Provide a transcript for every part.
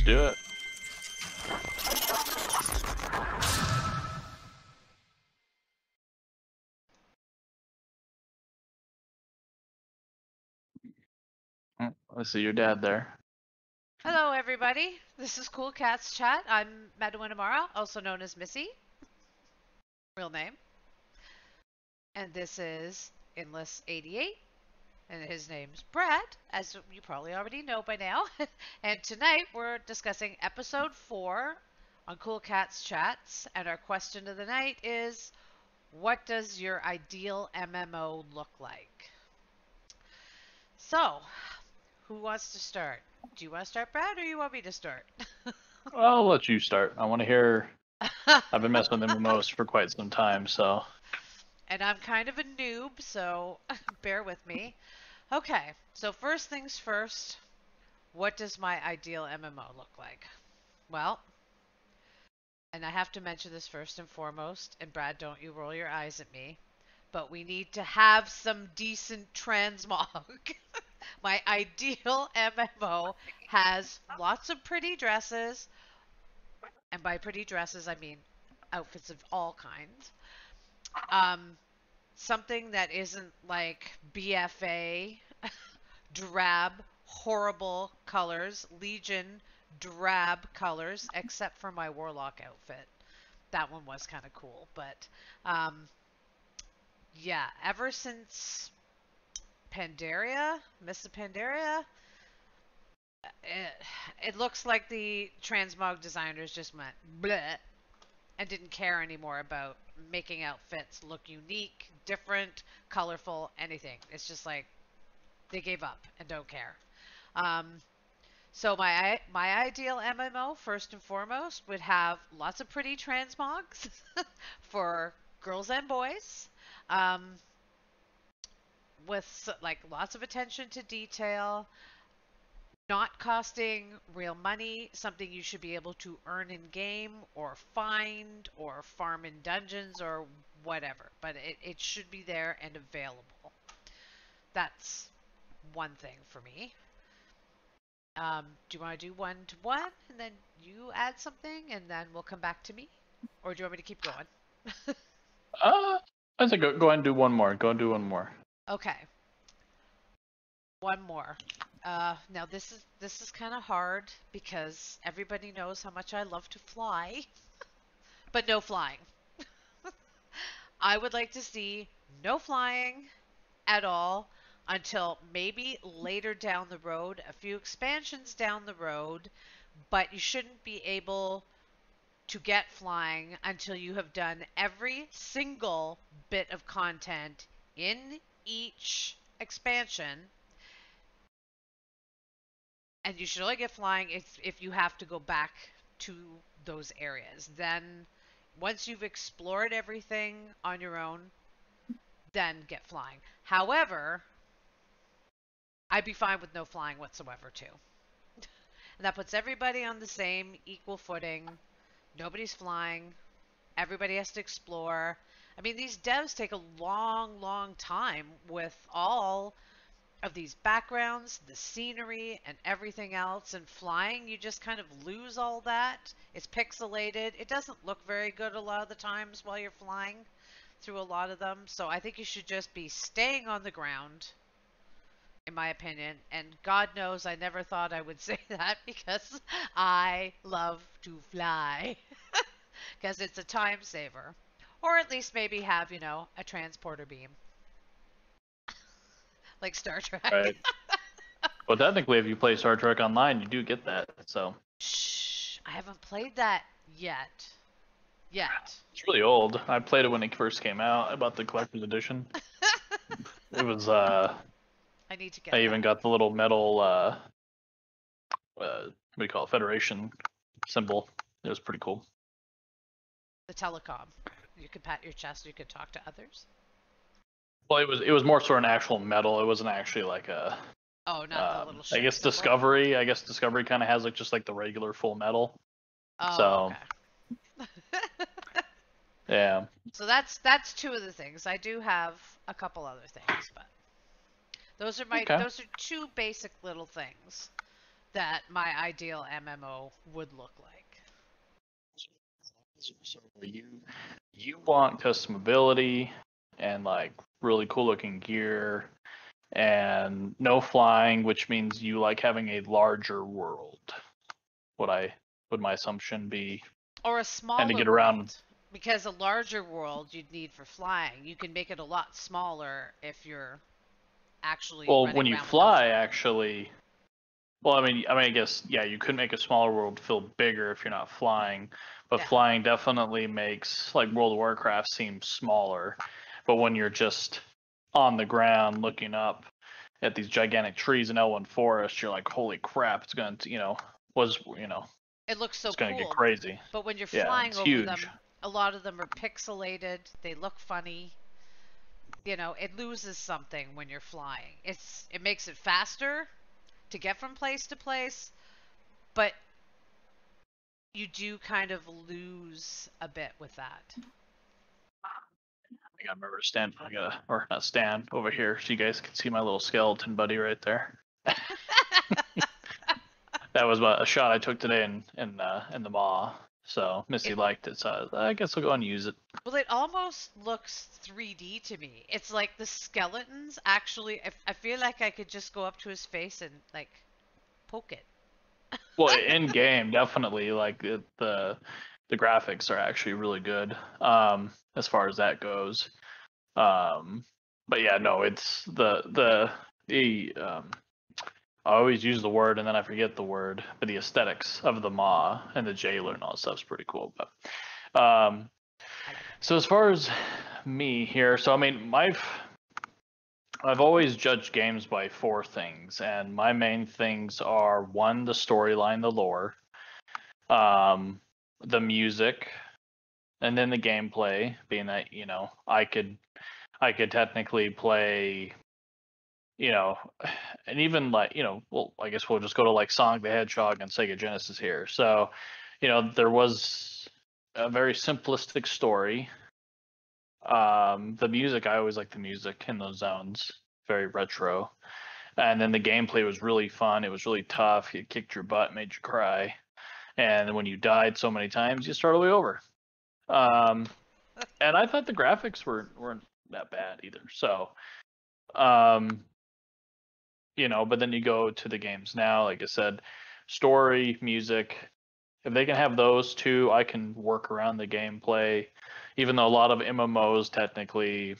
Let's do it. Oh, I see your dad there. Hello, everybody. This is Cool Catz Chat. I'm Madeline Amara, also known as Missy. Real name. And this is InLus 88. And his name's Brad, as you probably already know by now. and tonight we're discussing episode 4 on Cool Catz Chatz. And our question of the night is What does your ideal MMO look like? So, who wants to start? Do you want to start, Brad, or you want me to start? I'll let you start. I want to hear. I've been messing with MMOs for quite some time, so. and I'm kind of a noob, so bear with me. Okay, so first things first, what does my ideal MMO look like? Well, and I have to mention this first and foremost, and Brad, don't you roll your eyes at me, but we need to have some decent transmog. my ideal MMO has lots of pretty dresses, and by pretty dresses I mean outfits of all kinds. Um, something that isn't like BFA, drab, horrible colors, Legion, drab colors, except for my Warlock outfit. That one was kind of cool, but um, yeah, ever since Pandaria, Miss Pandaria, it, it looks like the transmog designers just went bleh and didn't care anymore about making outfits look unique, different, colorful, anything. It's just like they gave up and don't care. Um, so my my ideal MMO, first and foremost, would have lots of pretty transmogs for girls and boys, um, with like lots of attention to detail, not costing real money, something you should be able to earn in game or find or farm in dungeons or whatever. But it, it should be there and available. That's one thing for me. Um, do you want to do one to one and then you add something and then we'll come back to me? Or do you want me to keep going? uh, I think go, go ahead and do one more. Go and do one more. Okay. One more. Uh, now this is this is kind of hard because everybody knows how much I love to fly, but no flying. I would like to see no flying at all until maybe later down the road, a few expansions down the road, but you shouldn't be able to get flying until you have done every single bit of content in each expansion and you should only get flying if if you have to go back to those areas. Then once you've explored everything on your own, then get flying. However, I'd be fine with no flying whatsoever too. and that puts everybody on the same equal footing. Nobody's flying. Everybody has to explore. I mean, these devs take a long, long time with all of these backgrounds, the scenery, and everything else. And flying, you just kind of lose all that. It's pixelated. It doesn't look very good a lot of the times while you're flying through a lot of them. So I think you should just be staying on the ground, in my opinion. And God knows I never thought I would say that because I love to fly. Because it's a time saver. Or at least maybe have, you know, a transporter beam like Star Trek. Right. well, technically, if you play Star Trek Online, you do get that. So. Shh! I haven't played that yet. Yet. It's really old. I played it when it first came out. I bought the collector's edition. it was. uh I need to get. I that. even got the little metal. uh uh, what do you call it? Federation symbol. It was pretty cool. The telecom. You could pat your chest. You could talk to others. Well, it was it was more sort of an actual metal. It wasn't actually like a. Oh, not um, the little. I guess? Discovery. I guess Discovery kind of has like just like the regular full metal. Oh, so- okay. Yeah. so that's that's two of the things. I do have a couple other things, but those are my Okay. those are two basic little things that my ideal MMO would look like. So you you want customability and like really cool looking gear and no flying, which means you like having a larger world. Would I would my assumption be? Or a smaller get around- world. Because a larger world you'd need for flying. You can make it a lot smaller if you're actually Well, when you fly, actually. Well, I mean, I mean, I guess yeah, you could make a smaller world feel bigger if you're not flying, but Yeah. flying definitely makes like World of Warcraft seem smaller. But when you're just on the ground looking up at these gigantic trees in Elwynn Forest, you're like, holy crap, it's gonna, you know, was you know, It looks so it's gonna cool. get crazy. But when you're Yeah, flying over huge. them, a lot of them are pixelated. They look funny. You know, it loses something when you're flying. It's it makes it faster to get from place to place, but you do kind of lose a bit with that. I gotta remember to stand. I gotta, or not stand over here, so you guys can see my little skeleton buddy right there. that was a shot I took today in in uh, in the maw. So Missy It- liked it, so I guess we'll go and use it. Well, it almost looks 3D to me. It's like the skeletons actually. I, I feel like I could just go up to his face and like poke it. Well, in game, definitely like it, the the graphics are actually really good um, as far as that goes. Um, but yeah, no, it's the the the um, I always use the word and then I forget the word, but the aesthetics of the Maw and the jailer and all that stuff's pretty cool. But um, so as far as me here, so I mean, my I've always judged games by four things, and my main things are one, the storyline, the lore, um, the music, and then the gameplay. Being that you know, I could, I could technically play, you know, and even like you know, well, I guess we'll just go to like Sonic the Hedgehog and Sega Genesis here. So, you know, there was a very simplistic story um the music i always like the music in those zones very retro and then the gameplay was really fun it was really tough it kicked your butt made you cry and when you died so many times you start all the way over. Um and i thought the graphics were weren't that bad either. So um you know but then you go to the games now like i said story music if they can have those two i can work around the gameplay even though a lot of MMOs technically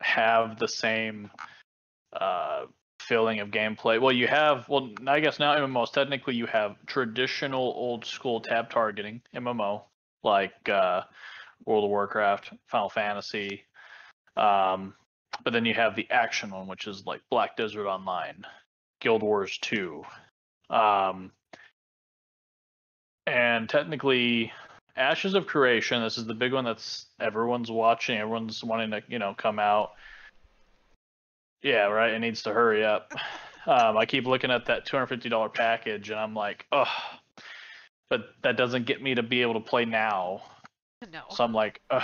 have the same uh, feeling of gameplay. Well, you have, well, I guess now MMOs technically you have traditional old school tab targeting MMO like uh, World of Warcraft, Final Fantasy, um, but then you have the action one, which is like Black Desert Online, Guild Wars 2. Um, and technically, Ashes of Creation. This is the big one that's everyone's watching. Everyone's wanting to, you know, come out. Yeah, right. It needs to hurry up. Um, I keep looking at that two hundred fifty dollar package, and I'm like, oh, but that doesn't get me to be able to play now. No. So I'm like, ugh.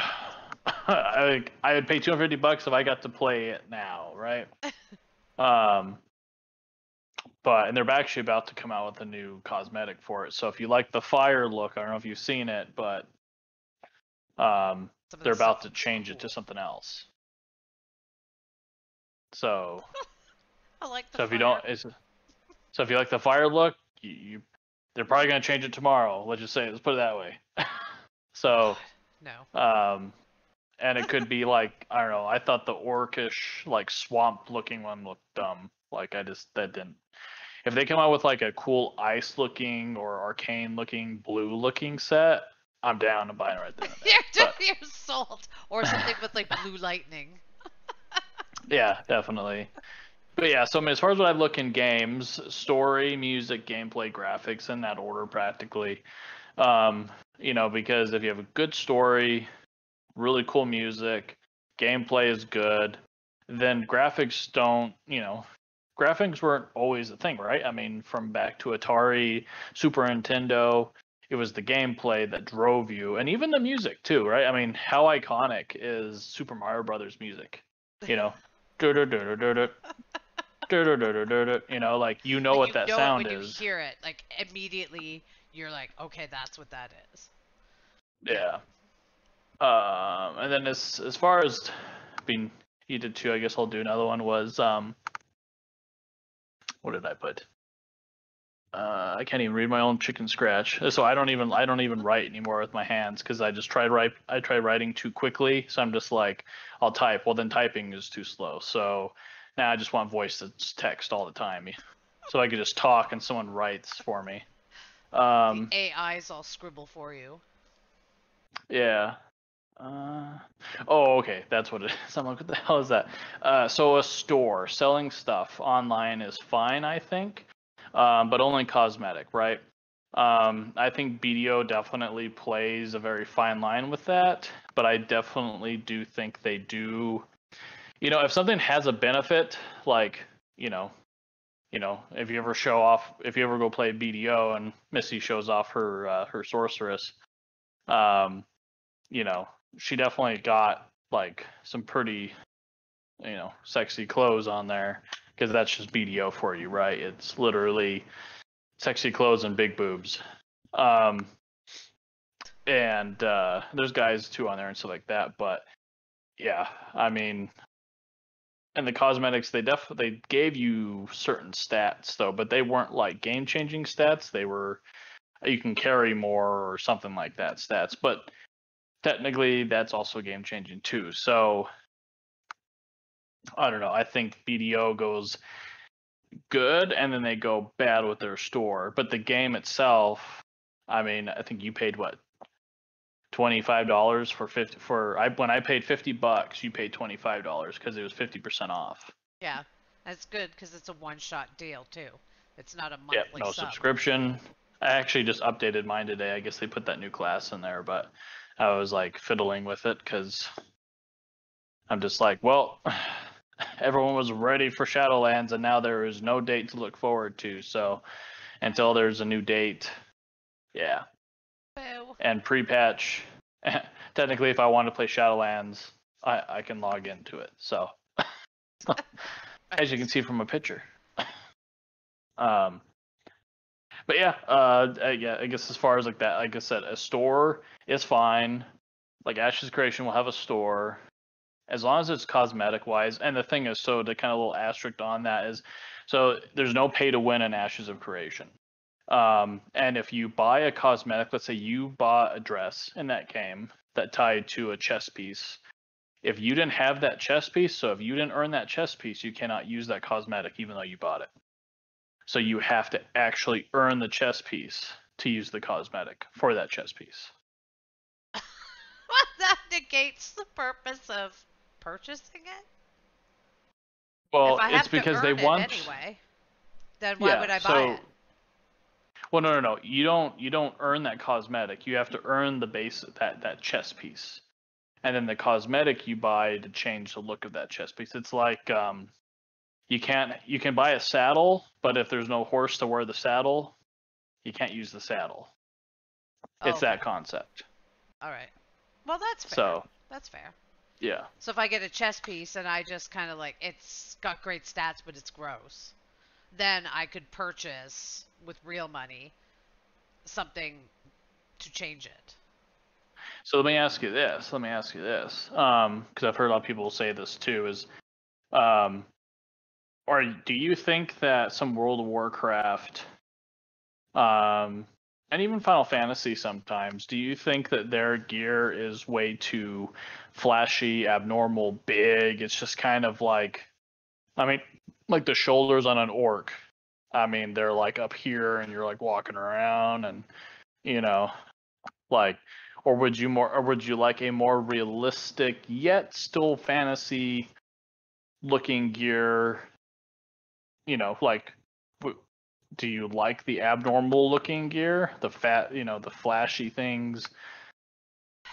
I I would pay two hundred fifty bucks if I got to play it now, right? um, but and they're actually about to come out with a new cosmetic for it. So if you like the fire look, I don't know if you've seen it, but um, they're about to change it to something else. So I like the so if you don't, it's, so if you like the fire look, you, you they're probably gonna change it tomorrow. Let's just say, let's put it that way. so. No. Um, and it could be like I don't know. I thought the orcish, like swamp looking one looked dumb. Like I just that didn't. If they come out with like a cool ice looking or arcane looking blue looking set, I'm down to buying it right there. there. You're, but- you're sold. Or something with like blue lightning. Yeah, definitely. But yeah, so I mean, as far as what I look in games, story, music, gameplay, graphics, in that order practically. Um, you know, because if you have a good story, really cool music, gameplay is good, then graphics don't, you know, graphics weren't always a thing, right? I mean, from back to Atari, Super Nintendo, it was the gameplay that drove you, and even the music too, right? I mean, how iconic is Super Mario Brothers music? You know. You know, like you know Like, what you that know it sound when is. you hear it, like immediately you're like, okay, that's what that is. Yeah. Um, and then as as far as being did two, I guess I'll do another one. Was um, what did I put? Uh, I can't even read my own chicken scratch, so I don't even I don't even write anymore with my hands because I just tried write I tried writing too quickly, so I'm just like I'll type. Well, then typing is too slow, so now I just want voice that's text all the time, so I could just talk and someone writes for me. Um, the AI's all scribble for you. Yeah. Uh, oh, okay. That's what it is. I'm like, what the hell is that? Uh, so a store selling stuff online is fine, I think, um, but only cosmetic, right? Um, I think BDO definitely plays a very fine line with that, but I definitely do think they do. You know, if something has a benefit, like you know, you know, if you ever show off, if you ever go play BDO and Missy shows off her uh, her sorceress, um, you know, she definitely got like some pretty, you know, sexy clothes on there because that's just BDO for you, right? It's literally sexy clothes and big boobs. Um, and uh, there's guys too on there and stuff like that, but yeah, I mean, and the cosmetics they def they gave you certain stats though, but they weren't like game changing stats. They were you can carry more or something like that stats, but technically that's also game changing too. So I don't know. I think BDO goes good and then they go bad with their store, but the game itself, I mean, I think you paid what twenty five dollars for fifty for I when I paid fifty bucks, you paid twenty five dollars because it was fifty percent off. Yeah, that's good because it's a one-shot deal too. It's not a monthly no sub. subscription. I actually just updated mine today. I guess they put that new class in there, but I was like fiddling with it because I'm just like, well, everyone was ready for Shadowlands, and now there is no date to look forward to. So until there's a new date, yeah. Boo. And pre-patch, technically, if I want to play Shadowlands, I I can log into it. So as you can see from a picture. Um, but yeah, uh, I- yeah, I guess as far as like that, like I said, a store is fine. Like Ash's Creation will have a store, as long as it's cosmetic wise. And the thing is, so the kind of little asterisk on that is, so there's no pay to win in Ashes of Creation. Um, and if you buy a cosmetic, let's say you bought a dress in that game that tied to a chess piece. If you didn't have that chess piece, so if you didn't earn that chess piece, you cannot use that cosmetic even though you bought it. So you have to actually earn the chess piece to use the cosmetic for that chess piece. Well, that negates the purpose of purchasing it. Well, it's because they want anyway, then why yeah, would I buy so, it? Well, no, no, no. You don't. You don't earn that cosmetic. You have to earn the base that that chess piece, and then the cosmetic you buy to change the look of that chess piece. It's like um, you can't. You can buy a saddle, but if there's no horse to wear the saddle, you can't use the saddle. Oh, It's Oh, that concept. All right. Well, that's fair. So That's fair. Yeah. So if I get a chess piece and I just kind of like it's got great stats but it's gross, then I could purchase with real money something to change it. So let me ask you this. Let me ask you this, because I've heard a lot of people say this too. Is, um, or do you think that some World of Warcraft, um, and even Final Fantasy sometimes, do you think that their gear is way too flashy, abnormal, big? It's just kind of like, I mean, like the shoulders on an orc. I mean, they're like up here, and you're like walking around, and you know, like or would you more or would you like a more realistic yet still fantasy looking gear you know like do you like the abnormal looking gear the fat you know the flashy things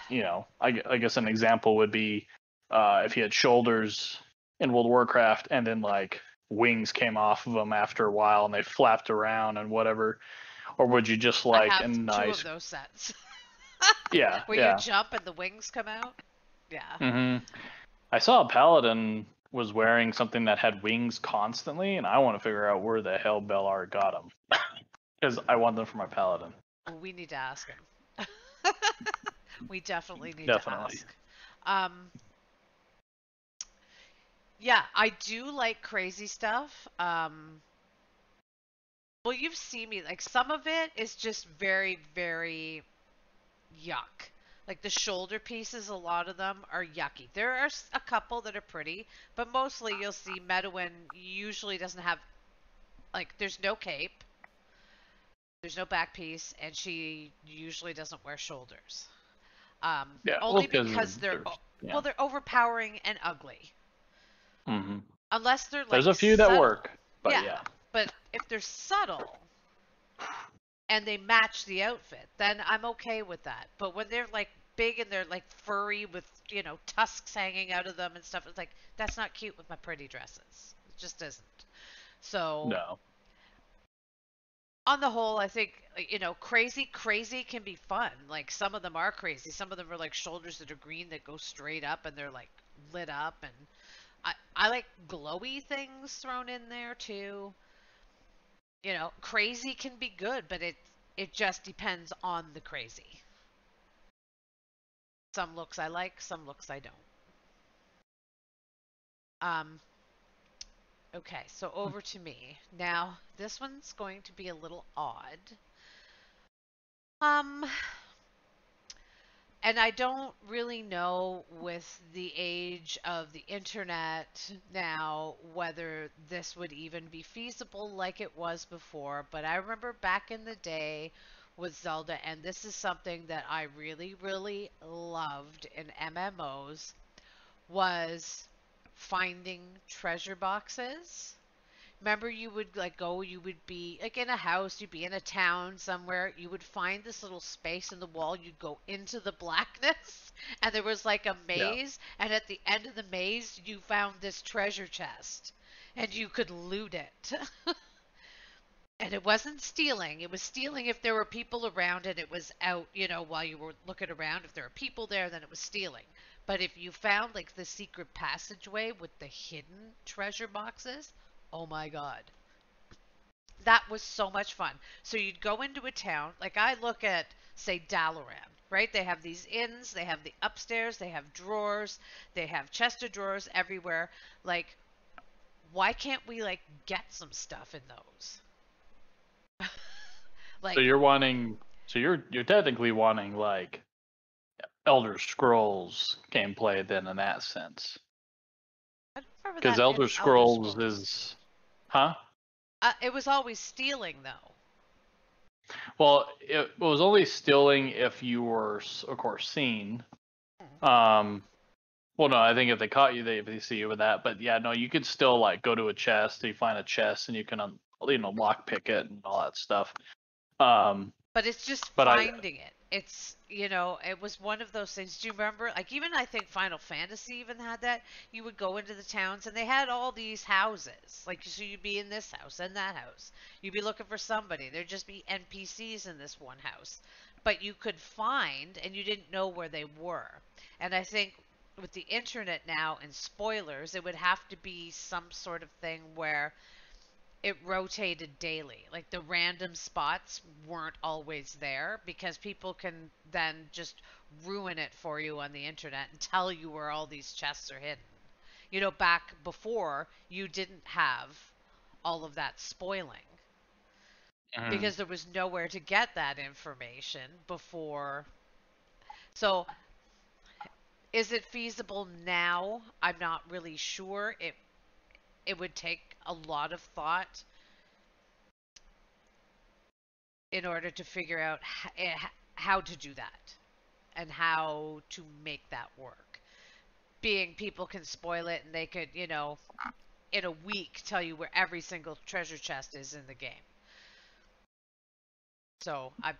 you know i, I guess an example would be uh, if he had shoulders in world of warcraft and then like wings came off of them after a while and they flapped around and whatever or would you just like I a have two nice of those sets. yeah Where yeah you jump and the wings come out. Yeah. mm-hmm. I saw a paladin was wearing something that had wings constantly, and I want to figure out where the hell Bellar got them. Because I want them for my paladin. Well, we need to ask him. we definitely need Definitely. to ask. Um, yeah, I do like crazy stuff. Um, well, you've seen me. Like some of it is just very, very yuck. Like the shoulder pieces, a lot of them are yucky. There are a couple that are pretty, but mostly you'll see Medowin usually doesn't have, like, there's no cape, there's no back piece, and she usually doesn't wear shoulders. Um, Yeah, well, because they're, o- yeah. well, they're overpowering and ugly. hmm Unless they're like There's a few that work, but Yeah. yeah. But if they're subtle and they match the outfit, then I'm okay with that. But when they're like big and they're like furry with, you know, tusks hanging out of them and stuff, it's like that's not cute with my pretty dresses. It just isn't. So No. on the whole, I think you know, crazy, crazy can be fun. Like some of them are crazy. Some of them are like shoulders that are green that go straight up and they're like lit up, and I I like glowy things thrown in there too. You know, crazy can be good, but it it just depends on the crazy. Some looks I like, some looks I don't. Um, Okay, so over to me. Now, this one's going to be a little odd. Um, and I don't really know with the age of the internet now whether this would even be feasible like it was before, but I remember back in the day with Zelda, and this is something that I really, really loved in MMOs, was finding treasure boxes. Remember, you would like go, you would be like in a house, you'd be in a town somewhere, you would find this little space in the wall, you'd go into the blackness, and there was like a Yeah. maze, and at the end of the maze, you found this treasure chest, and you could loot it. and it wasn't stealing, it was stealing if there were people around and it was out, you know, while you were looking around. If there were people there, then it was stealing. But if you found like the secret passageway with the hidden treasure boxes, oh my god. That was so much fun. So you'd go into a town, like I look at, say, Dalaran, right? They have these inns, they have the upstairs, they have drawers, they have chest of drawers everywhere. Like, why can't we like get some stuff in those? Like, So you're wanting. So you're you're technically wanting like Elder Scrolls gameplay then in that sense, I don't remember because in Elder Scrolls is, huh? Uh, it was always stealing though. Well, it was only stealing if you were, of course, seen. Um, well, no, I think if they caught you, they if they see you with that. But yeah, no, you could still like go to a chest, you find a chest, and you can, un- you know, lock pick it and all that stuff. Um, But it's just But I- finding it. It's you know, it was one of those things. Do you remember? Like even I think Final Fantasy even had that. You would go into the towns and they had all these houses. Like so you'd be in this house and that house. You'd be looking for somebody. There'd just be NPCs in this one house. But you could find and you didn't know where they were. And I think with the internet now and spoilers, it would have to be some sort of thing where it rotated daily. Like the random spots weren't always there because people can then just ruin it for you on the internet and tell you where all these chests are hidden. You know, back before you didn't have all of that spoiling mhm. because there was nowhere to get that information before. So, is it feasible now? I'm not really sure. It it would take a lot of thought in order to figure out eh, how to do that and how to make that work. Being people can spoil it and they could, you know, in a week tell you where every single treasure chest is in the game. So I,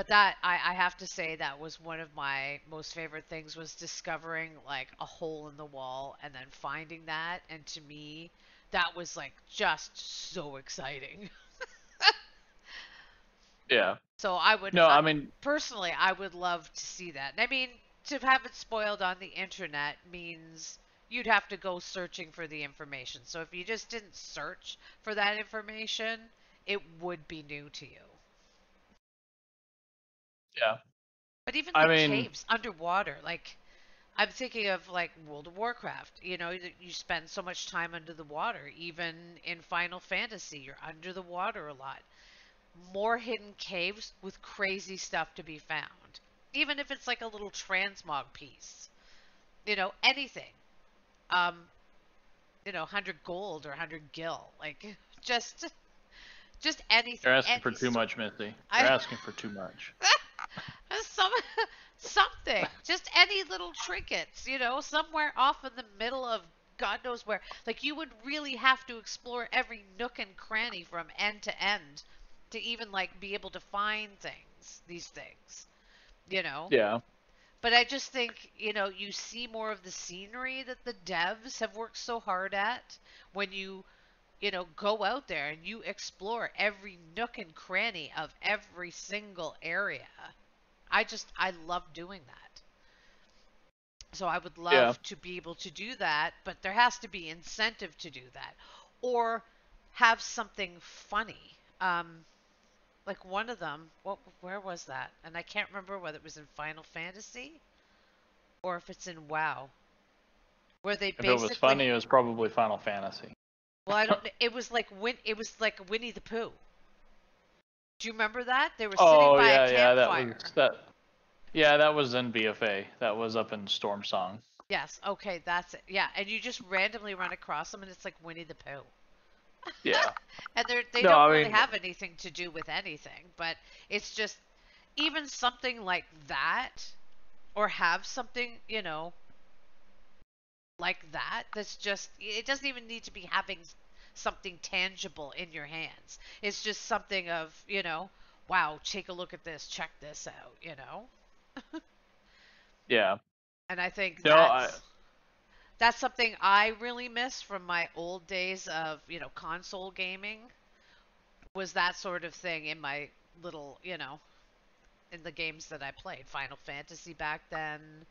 but that I, I have to say that was one of my most favorite things was discovering like a hole in the wall and then finding that, and to me, that was like just so exciting. yeah. So I would No, I- I mean, personally, I would love to see that. I mean, to have it spoiled on the internet means you'd have to go searching for the information. So if you just didn't search for that information, it would be new to you. Yeah. But even I the mean- caves underwater, like I'm thinking of like World of Warcraft. You know, you spend so much time under the water. Even in Final Fantasy, you're under the water a lot. More hidden caves with crazy stuff to be found. Even if it's like a little transmog piece. You know, anything. Um, you know, 100 gold or 100 gil. Like just just anything. You're asking any for too much, Missy. I- You're asking for too much. some something. Just any little trinkets you know somewhere off in the middle of god knows where. Like you would really have to explore every nook and cranny from end to end to even like be able to find things these things you know? Yeah. but i just think you know you see more of the scenery that the devs have worked so hard at when you you know go out there and you explore every nook and cranny of every single area i just i love doing that so i would love Yeah. to be able to do that but there has to be incentive to do that or have something funny um like one of them what where was that and i can't remember whether it was in final fantasy or if it's in wow where they If it was funny, it was probably Final Fantasy. well, I don't. It was like Win. It was like Winnie the Pooh. Do you remember that? They were sitting Oh by yeah, a yeah, that was that. Yeah, that was in BFA. That was up in Stormsong. Yes. Okay, that's it. Yeah, and you just randomly run across them, and it's like Winnie the Pooh. Yeah. And they they No, don't I really mean- have anything to do with anything, but it's just even something like that, or have something you know like that. That's just it doesn't even need to be having something tangible in your hands. It's just something of you know, wow, take a look at this, check this out, you know. Yeah. And I think No, I- that's that's something I really miss from my old days of, you know, console gaming was that sort of thing in my little, you know, in the games that I played, Final Fantasy back then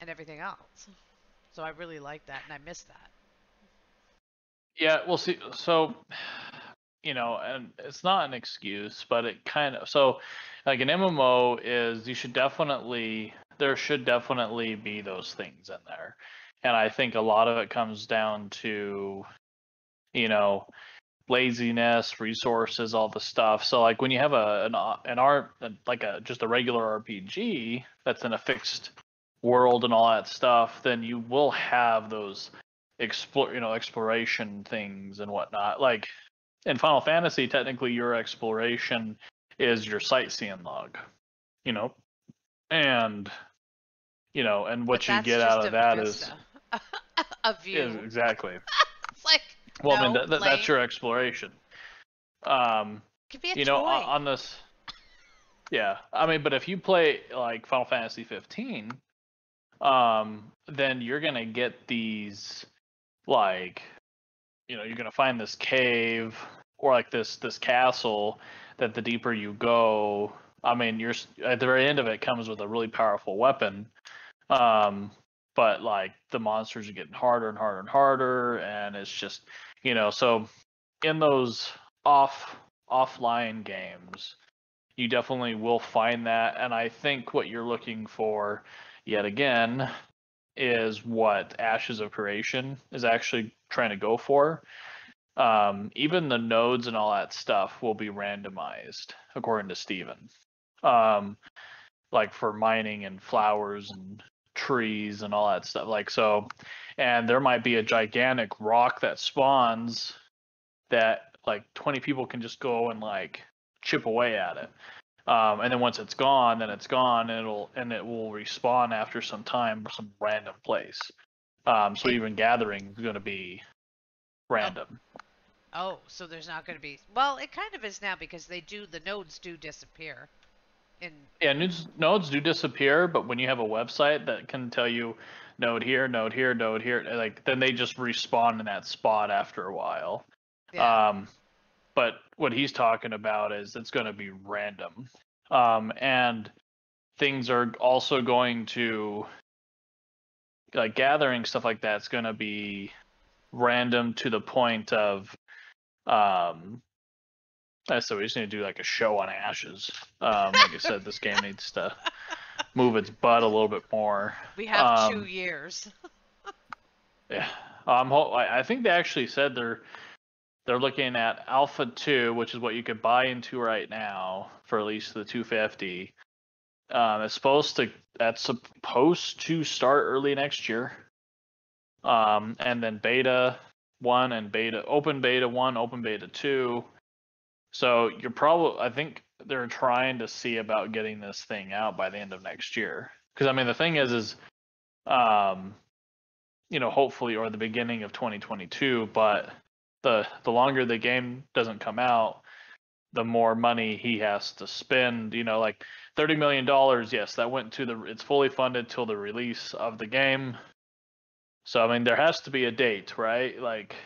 and everything else. So I really like that and I miss that. Yeah, we'll see. So, you know, and it's not an excuse, but it kind of so like an MMO is you should definitely there should definitely be those things in there. And I think a lot of it comes down to you know, laziness, resources, all the stuff. So like when you have a an uh, an art uh, like a just a regular RPG that's in a fixed world and all that stuff, then you will have those explore you know exploration things and whatnot like in final fantasy technically your exploration is your sightseeing log you know and you know and what you get out of that is a view. is exactly It's like well I mean No, that, that, that's your exploration um could be a you know toy. on this yeah i mean but if you play like final fantasy 15 um then you're gonna get these like you know you're gonna find this cave or like this this castle that the deeper you go i mean you're at the very end of it comes with a really powerful weapon um but like the monsters are getting harder and harder and harder and it's just you know so in those off offline games you definitely will find that and i think what you're looking for yet again is what ashes of creation is actually trying to go for. Um, even the nodes and all that stuff will be randomized according to steven. Um, like for mining and flowers and trees and all that stuff like so and there might be a gigantic rock that spawns that like 20 people can just go and like chip away at it um, and then once it's gone then it's gone and it'll and it will respawn after some time or some random place um, so even gathering is going to be random Oh, so there's not going to be. Well, it kind of is now because they do the nodes do disappear. In yeah nodes, nodes do disappear but when you have a website that can tell you node here node here node here like then they just respawn in that spot after a while yeah, Um, but what he's talking about is it's going to be random. Um, and things are also going to, like gathering stuff like that's going to be random to the point of um so we just need to do like a show on ashes um like i said this game needs to move its butt a little bit more We have Um, two years. yeah um I think they actually said they're they're looking at alpha 2 which is what you could buy into right now for at least the 250 um it's supposed to that's supposed to start early next year. Um and then beta 1 and beta open beta 1 open beta 2 so you're probably i think they're trying to see about getting this thing out by the end of next year. Because i mean the thing is is um you know hopefully or the beginning of 2022 but the the longer the game doesn't come out the more money he has to spend you know like 30 million dollars yes that went to the it's fully funded till the release of the game. So i mean there has to be a date right? Like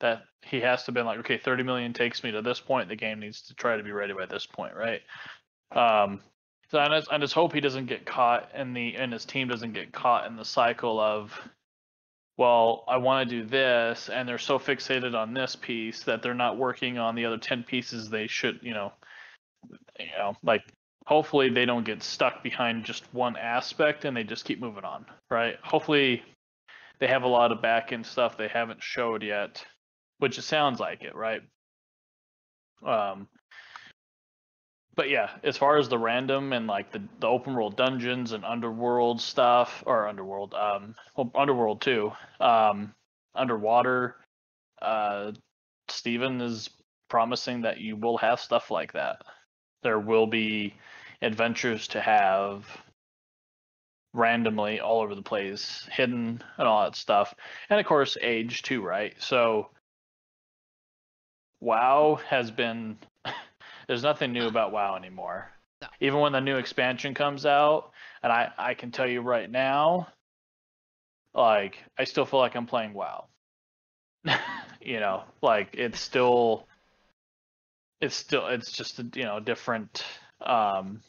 that he has to have been like okay 30 million takes me to this point the game needs to try to be ready by this point right? Um so I just, I just hope he doesn't get caught in the and his team doesn't get caught in the cycle of well, I want to do this, and they're so fixated on this piece that they're not working on the other ten pieces they should, you know, you know, like hopefully they don't get stuck behind just one aspect and they just keep moving on, right? Hopefully they have a lot of back end stuff they haven't showed yet, which it sounds like it, right? Um, but yeah, as far as the random and like the, the open world dungeons and underworld stuff or underworld, um, well, underworld too, um, underwater, uh, Steven is promising that you will have stuff like that. There will be adventures to have randomly all over the place, hidden and all that stuff. And of course, age too, right? So, WoW has been there's nothing new about WoW anymore. No. Even when the new expansion comes out, and I I can tell you right now, like I still feel like I'm playing WoW. you know, like it's still it's still it's just a, you know different um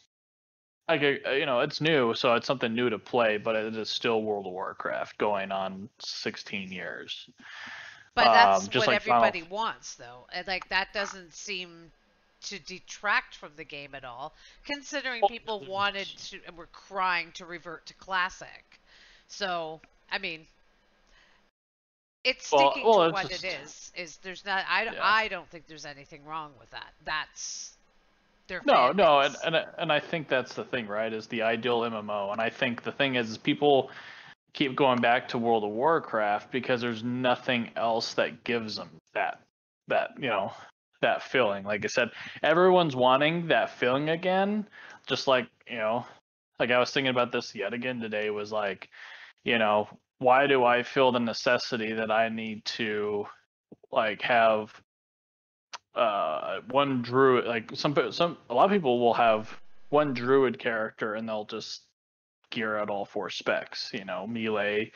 like uh, you know it's new so it's something new to play but it is still world of warcraft going on 16 years But that's Um, just what like Final- everybody wants, though. And like that doesn't seem to detract from the game at all, considering Well, people wanted to and were crying to revert to classic. So, I mean, it's sticking well, to it's what just- it is. Is there's not? I, Yeah. I don't think there's anything wrong with that. That's their no fan no and, and and i think that's the thing right is the ideal mmo and i think the thing is, is people keep going back to world of warcraft because there's nothing else that gives them that that you know that feeling. Like i said everyone's wanting that feeling again. Just like you know like i was thinking about this yet again today was like you know why do i feel the necessity that i need to like have uh one druid like some some a lot of people will have one druid character and they'll just gear out all four specs you know melee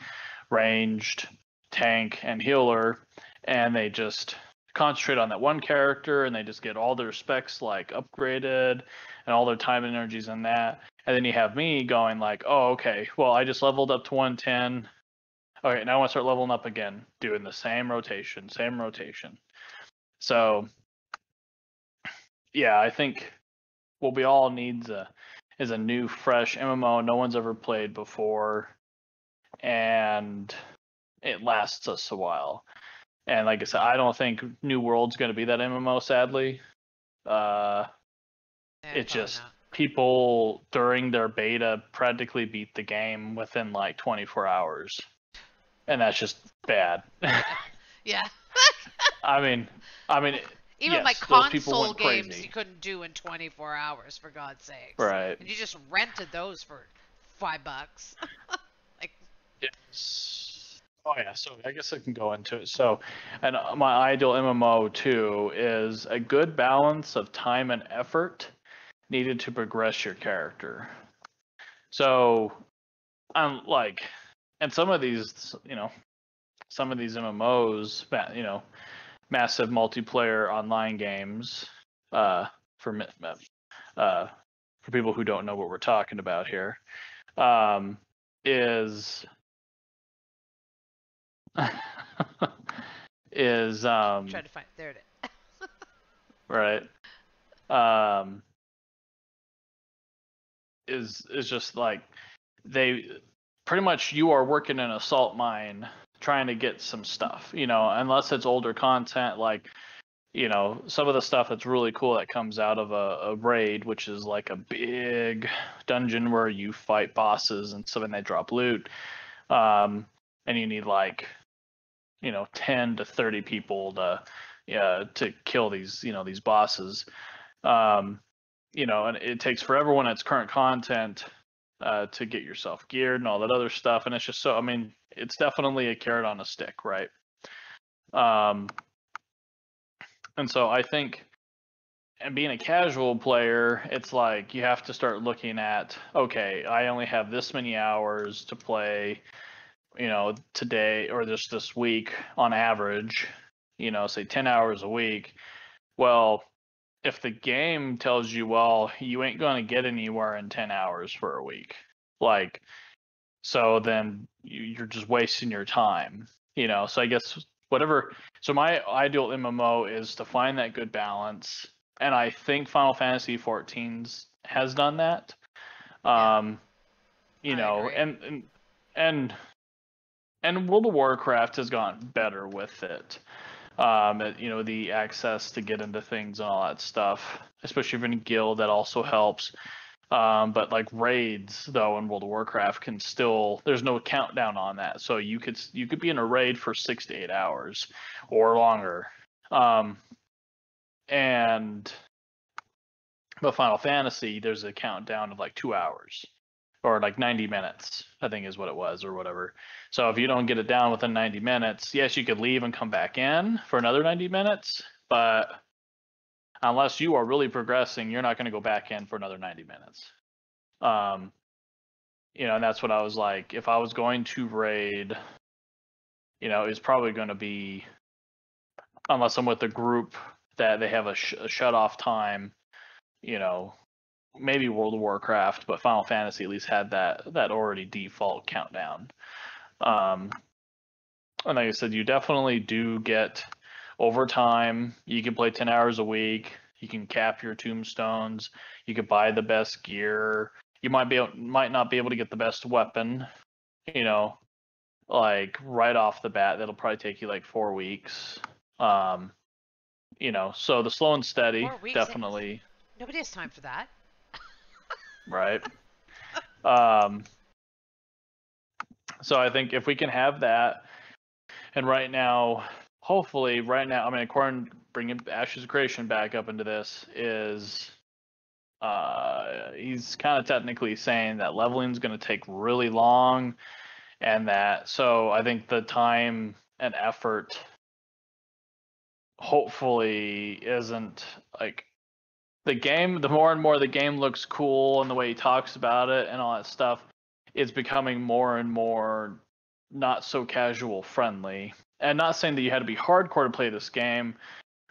ranged tank and healer and they just concentrate on that one character and they just get all their specs like upgraded and all their time and energies in that. And then you have me going like oh okay. Well i just leveled up to 110 okay now i want to start leveling up again doing the same rotation same rotation. So yeah, I think what we all needs a is a new, fresh MMO no one's ever played before, and it lasts us a while. And like I said, I don't think New World's going to be that MMO. Sadly, uh, Yeah, it just not. people during their beta practically beat the game within like 24 hours, and that's just bad. yeah. I mean, I mean, Even my yes, people console games crazy. you couldn't do in 24 hours, for God's sakes. right. And you just rented those for five bucks. like. Yes. Oh yeah, so I guess I can go into it. So, and uh, my ideal MMO too is a good balance of time and effort needed to progress your character. So, I'm like, and some of these, you know, some of these MMOs, you know, massive multiplayer online games, uh, for mi- uh, for people who don't know what we're talking about here, um, is is um Trying to find there it is. right um is is just like they pretty much you are working in a salt mine trying to get some stuff you know unless it's older content like you know some of the stuff that's really cool that comes out of a, a raid which is like a big dungeon where you fight bosses and stuff and they drop loot um and you need like you know 10 to 30 people to yeah to kill these you know these bosses. Um you know and it takes forever when it's current content uh, to get yourself geared and all that other stuff. And it's just so i mean it's definitely a carrot on a stick right? Um and so i think and being a casual player it's like you have to start looking at okay i only have this many hours to play you know today or just this week on average you know say 10 hours a week. Well if the game tells you well you ain't going to get anywhere in 10 hours for a week like so then you, you're just wasting your time you know? So i guess whatever so my ideal mmo is to find that good balance and i think final fantasy 14's has done that. Um you I know agree. and and and and World of Warcraft has gotten better with it. Um, you know, the access to get into things and all that stuff, especially if you're in a guild, that also helps. Um, but like raids though in World of Warcraft can still there's no countdown on that, so you could you could be in a raid for six to eight hours or longer. Um, and but Final Fantasy there's a countdown of like two hours or like 90 minutes, I think is what it was or whatever. So if you don't get it down within 90 minutes, yes, you could leave and come back in for another 90 minutes, but unless you are really progressing, you're not going to go back in for another 90 minutes. Um, you know, and that's what I was like. If I was going to raid, you know, it's probably going to be, unless I'm with a group that they have a, sh- a shut off time, you know, maybe World of Warcraft, but Final Fantasy at least had that that already default countdown. Um, and like I said, you definitely do get overtime. You can play ten hours a week. You can cap your tombstones. You could buy the best gear. You might be able, might not be able to get the best weapon. You know, like right off the bat, that'll probably take you like four weeks. Um, you know, so the slow and steady eh? definitely Nobody has time for that. Right? um, so I think if we can have that, and right now, hopefully, right now, I mean, according bringing Ashes of Creation back up into this is, uh, he's kind of technically saying that leveling is going to take really long, and that so I think the time and effort, hopefully, isn't like the game the more and more the game looks cool and the way he talks about it and all that stuff it's becoming more and more not so casual friendly. And not saying that you had to be hardcore to play this game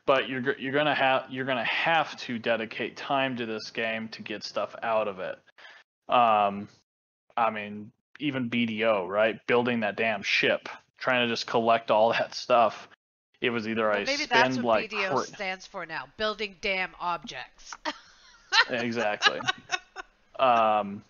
but you're you're gonna have you're gonna have to dedicate time to this game to get stuff out of it. Um i mean even bdo right? Building that damn ship trying to just collect all that stuff it was either Well, i maybe spend that's what like BDO cra- stands for now. Building damn objects. exactly. um,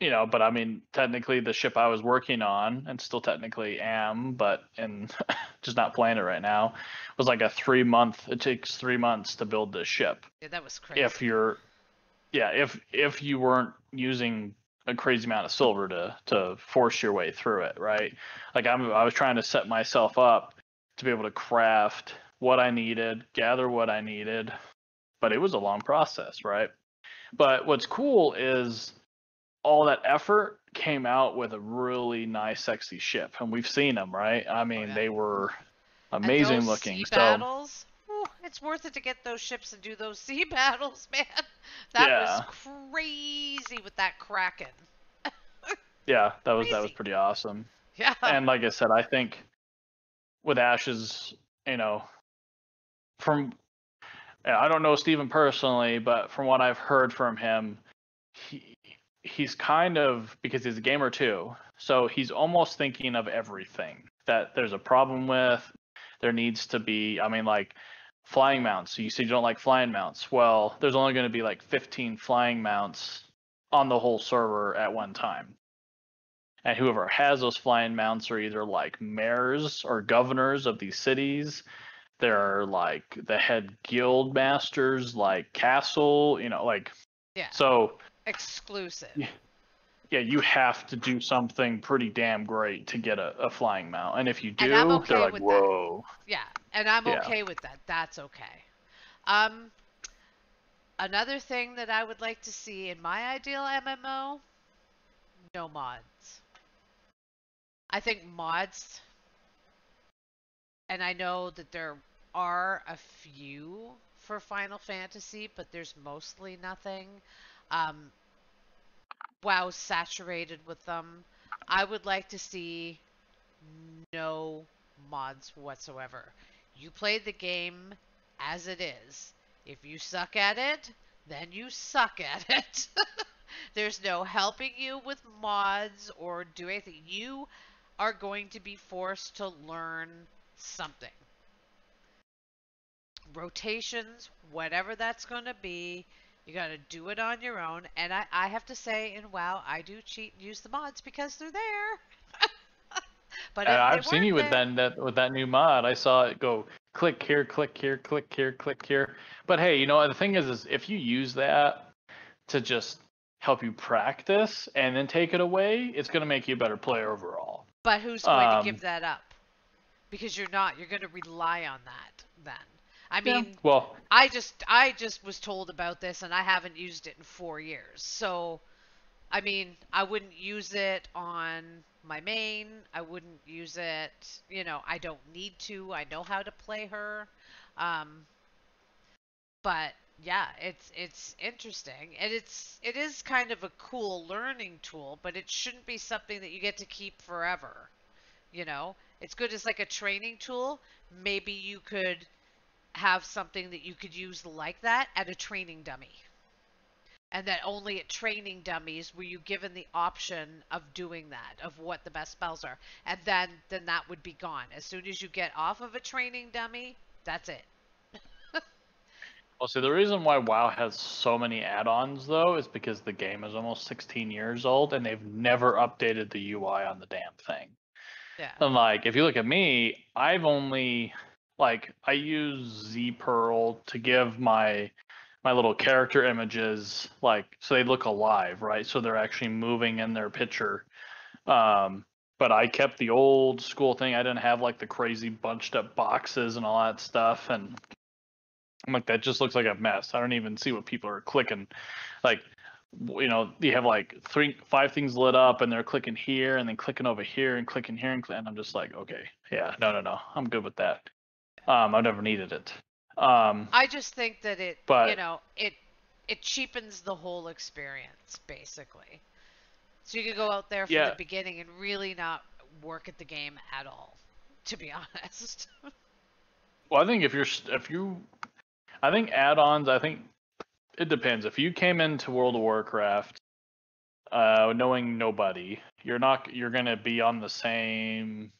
you know, but I mean, technically, the ship I was working on, and still technically am, but and just not playing it right now, was like a three month. It takes three months to build this ship. yeah, that was crazy. If you're, yeah, if if you weren't using a crazy amount of silver to to force your way through it, right? Like I'm, I was trying to set myself up to be able to craft what I needed, gather what I needed, but it was a long process, right? But what's cool is all that effort came out with a really nice, sexy ship, and we've seen them, right? I oh, mean, yeah. they were amazing looking. Sea So battles. it's worth it to get those ships and do those sea battles, man. That was crazy with that kraken. yeah, that was that was pretty awesome. Yeah. and like I said, I think with Ashes, you know, from I don't know Steven personally, but from what I've heard from him, he he's kind of because he's a gamer too, so he's almost thinking of everything, that there's a problem with. There needs to be, I mean, like flying mounts. You said you don't like flying mounts. Well, there's only going to be like 15 flying mounts on the whole server at one time. And whoever has those flying mounts are either like mayors or governors of these cities. They're like the head guild masters, like castle, you know, like Yeah. so Exclusive. Yeah. yeah, you have to do something pretty damn great to get a, a flying mount. And if you do, okay they're like, with that. whoa. Yeah, and I'm Yeah. okay with that. That's okay. Um, another thing that I would like to see in my ideal MMO, no mods. I think mods, and I know that there are a few for Final Fantasy, but there's mostly nothing. Um, WoW's saturated with them. I would like to see no mods whatsoever. You play the game as it is. If you suck at it, then you suck at it. There's no helping you with mods or do anything. You are going to be forced to learn something. Rotations, whatever that's going to be, you got to do it on your own. And I, I have to say, in WoW, I do cheat and use the mods because they're there. but And I've seen you with there- that, that with that new mod. I saw it go click here, click here, click here, click here. But hey, you know the thing is, is if you use that to just help you practice and then take it away, it's going to make you a better player overall. But who's going to Um, give that up? Because you're not. You're going to rely on that then. I Yeah. mean, Well, I just I just was told about this and I haven't used it in 4 years. So I mean, I wouldn't use it on my main. I wouldn't use it, you know, I don't need to. I know how to play her. Um but yeah, it's it's interesting and it's it is kind of a cool learning tool, but it shouldn't be something that you get to keep forever. You know, it's good as like a training tool. Maybe you could have something that you could use like that at a training dummy. And that only at training dummies were you given the option of doing that, of what the best spells are. And then then that would be gone. As soon as you get off of a training dummy, that's it. Well, see, the reason why WoW has so many add-ons though is because the game is almost 16 years old and they've never updated the UI on the damn thing. Yeah. And like, if you look at me, I've only like I use Z-Perl to give my my little character images like so they look alive, right? So they're actually moving in their picture. Um, but I kept the old school thing. I didn't have like the crazy bunched up boxes and all that stuff. And I'm like, that just looks like a mess. I don't even see what people are clicking. Like, you know, you have like three, five things lit up, and they're clicking here, and then clicking over here, and clicking here, and, cl- and I'm just like, okay, yeah, no, no, no, I'm good with that. Um, I've never needed it. Um, I just think that it, you know, it it cheapens the whole experience basically. So you could go out there from Yeah. the beginning and really not work at the game at all, to be honest. Well, I think if you're if you, I think add-ons. I think it depends. If you came into World of Warcraft, uh, knowing nobody, you're not. You're gonna be on the same.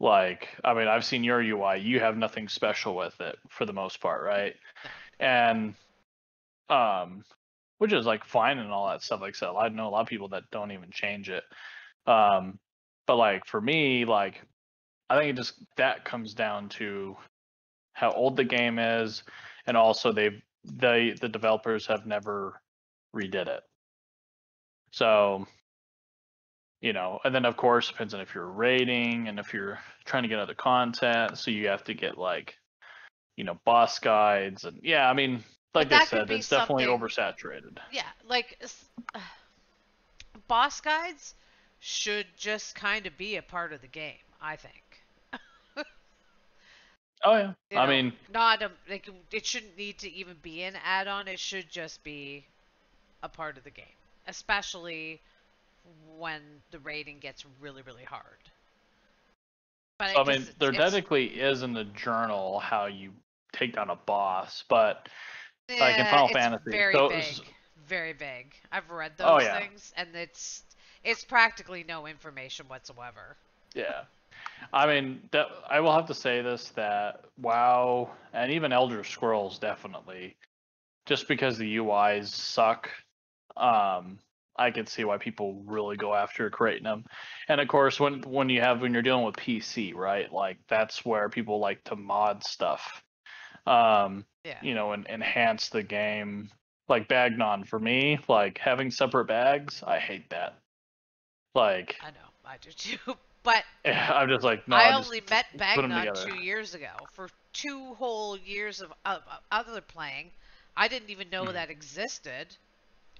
Like, I mean, I've seen your UI. You have nothing special with it for the most part, right? And, um, which is like fine and all that stuff. Like I said, I know a lot of people that don't even change it. Um, but like for me, like I think it just that comes down to how old the game is, and also they've they the developers have never redid it. So, you know, and then of course depends on if you're rating and if you're trying to get other content. So you have to get like, you know, boss guides and yeah, I mean, like I said, it's definitely oversaturated. yeah, like s- boss guides should just kind of be a part of the game, I think. Oh yeah, You I know, mean, not a like it shouldn't need to even be an add-on. It should just be a part of the game, especially when the rating gets really really hard. But I guess mean, there technically is in the journal how you take down a boss, but like in Final it's Fantasy, very those- vague, very vague. I've read oh, those Oh, yeah. things, and it's it's practically no information whatsoever. Yeah. I mean, that, I will have to say this that WoW and even Elder Scrolls definitely, just because the UIs suck, um, I can see why people really go after creating them. And of course, when when you have when you're dealing with PC, right? Like that's where people like to mod stuff, um, Yeah. you know, and enhance the game. Like Bagnon for me, like having separate bags, I hate that. Like I know, I do too. But I'm just like, no, I only met Bagnon two years ago. For two whole years of of- of other playing, I didn't even know Mhm. that existed,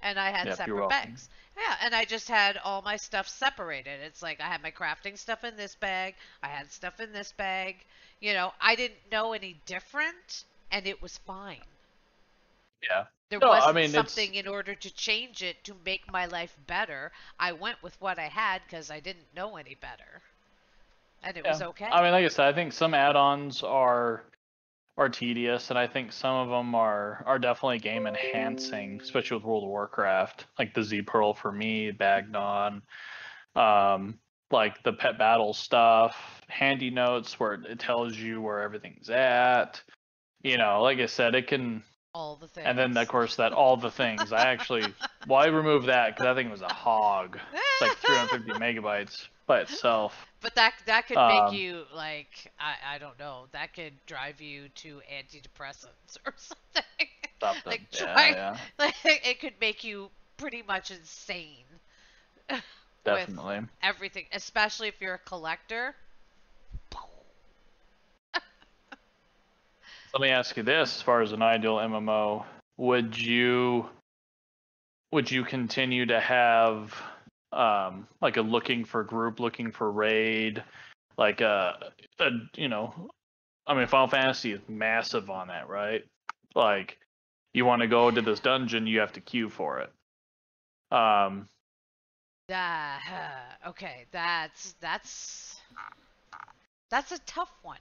and I had Yep, separate bags. Yeah, and I just had all my stuff separated. It's like I had my crafting stuff in this bag, I had stuff in this bag. You know, I didn't know any different, and it was fine. yeah. There No, wasn't mean, it's- something in order to change it to make my life better. I went with what I had because I didn't know any better, and it was okay. I mean, like I said, I think some add-ons are are tedious, and I think some of them are are definitely game enhancing, especially with World of Warcraft, like the Z-Perl for me, Bagnon, um, like the pet battle stuff, handy notes where it tells you where everything's at. You know, like I said, it can, all the things. and then of course that all the things. I actually, well, I removed that because I think it was a hog. It's like 350 megabytes by itself. But that that could Um, make you like I I don't know. That could drive you to antidepressants or something. Something. like yeah, try, yeah, like it could make you pretty much insane. definitely. Everything, especially if you're a collector. Let me ask you this: as far as an ideal MMO, would you would you continue to have um, like a looking for group, looking for raid, like a, a you know, I mean, Final Fantasy is massive on that, right? Like, you want to go to this dungeon, you have to queue for it. Um, Ah, okay, that's that's that's a tough one.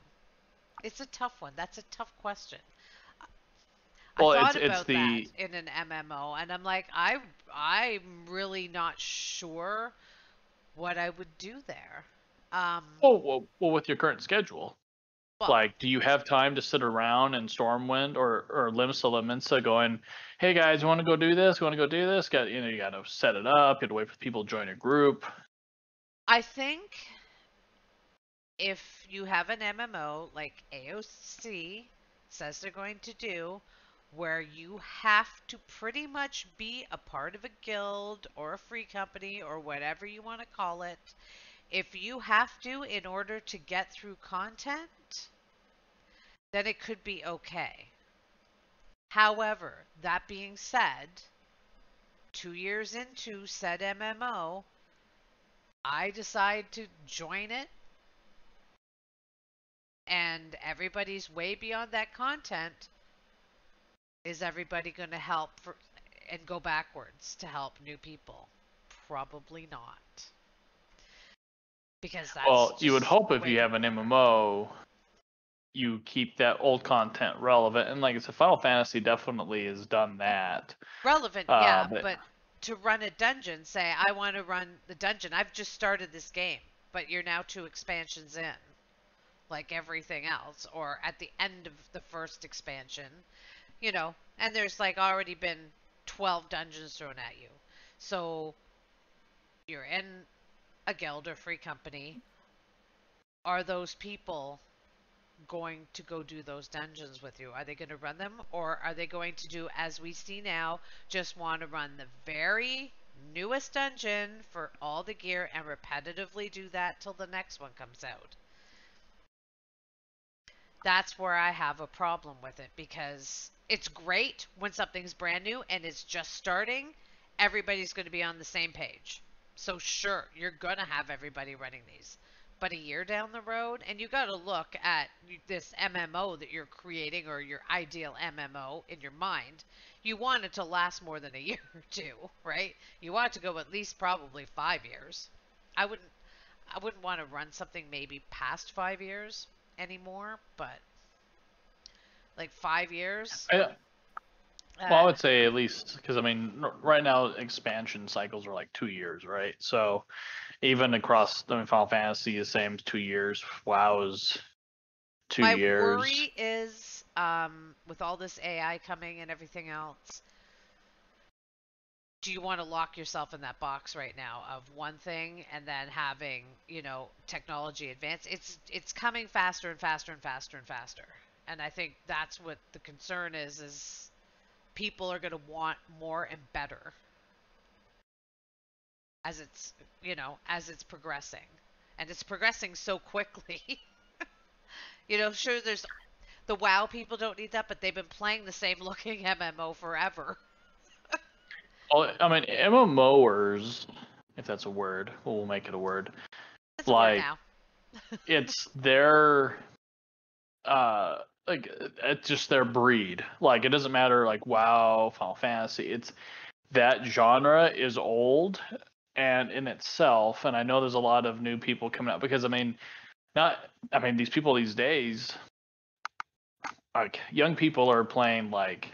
It's a tough one. That's a tough question. I Well, thought it's- it's about the- that in an MMO, and I'm like, I I'm really not sure what I would do there. Um, well, well, well, with your current schedule, well, like do you have time to sit around in stormwind or or Limsa Lominsa going hey guys you want to go do this you want to go do this got you know you got to set it up you have to wait for people to join a group I think if you have an MMO like AOC says they're going to do, where you have to pretty much be a part of a guild or a free company or whatever you want to call it, if you have to in order to get through content, then it could be okay. However, that being said, two years into said MMO, I decide to join it and everybody's way beyond that content, is everybody going to help for, and go backwards to help new people? Probably not. Because that's well you would hope if you have an mmo you keep that old content relevant and like i said final fantasy definitely has done that relevant, Uh, yeah, but- but to run a dungeon, say I want to run the dungeon. I've just started this game, but you're now two expansions in, like everything else, or at the end of the first expansion, you know, and there's like already been 12 dungeons thrown at you. So you're in a guild or free company. Are those people going to go do those dungeons with you? Are they going to run them or are they going to do as we see now, just want to run the very newest dungeon for all the gear and repetitively do that till the next one comes out? That's where I have a problem with it because it's great when something's brand new and it's just starting, everybody's going to be on the same page. So sure, you're going to have everybody running these. But a year down the road and you got to look at this MMO that you're creating or your ideal MMO in your mind. You want it to last more than a year or two right? You want it to go at least probably 5 years. I wouldn't i wouldn't want to run something maybe past 5 years anymore but like 5 years I, well i uh, would say at least because i mean right now expansion cycles are like two years right so even across I mean Final Fantasy the same two years. WoW is two My years. worry is um, with all this AI coming and everything else. Do you want to lock yourself in that box right now of one thing and then having you know technology advance? It's it's coming faster and faster and faster and faster, and I think that's what the concern is. Is people are going to want more and better as it's you know as it's progressing and it's progressing so quickly you know sure there's the wow people don't need that but they've been playing the same looking mmo forever I mean MMOers, if that's a word, we'll make it a word. It's a word Like, It's their uh like it's just their breed. Like it doesn't matter like WoW, Final Fantasy. It's that genre is old and in itself and I know there's a lot of new people coming up because I mean not I mean these people these days like young people are playing like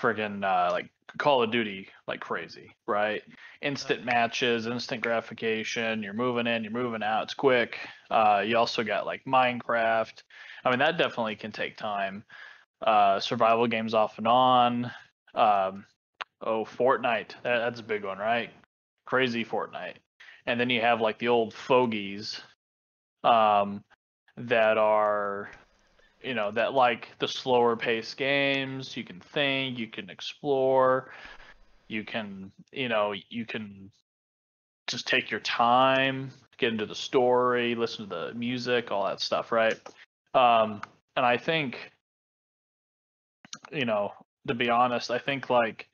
friggin' uh like Call of Duty like crazy, right? Instant matches, instant gratification, you're moving in, you're moving out, it's quick. Uh you also got like Minecraft. I mean that definitely can take time. Uh survival games off and on. Um oh Fortnite, that, that's a big one, right? Crazy Fortnite. And then you have like the old fogies um that are you know that like the slower paced games you can think you can explore you can you know you can just take your time get into the story listen to the music all that stuff right? Um and i think you know to be honest i think like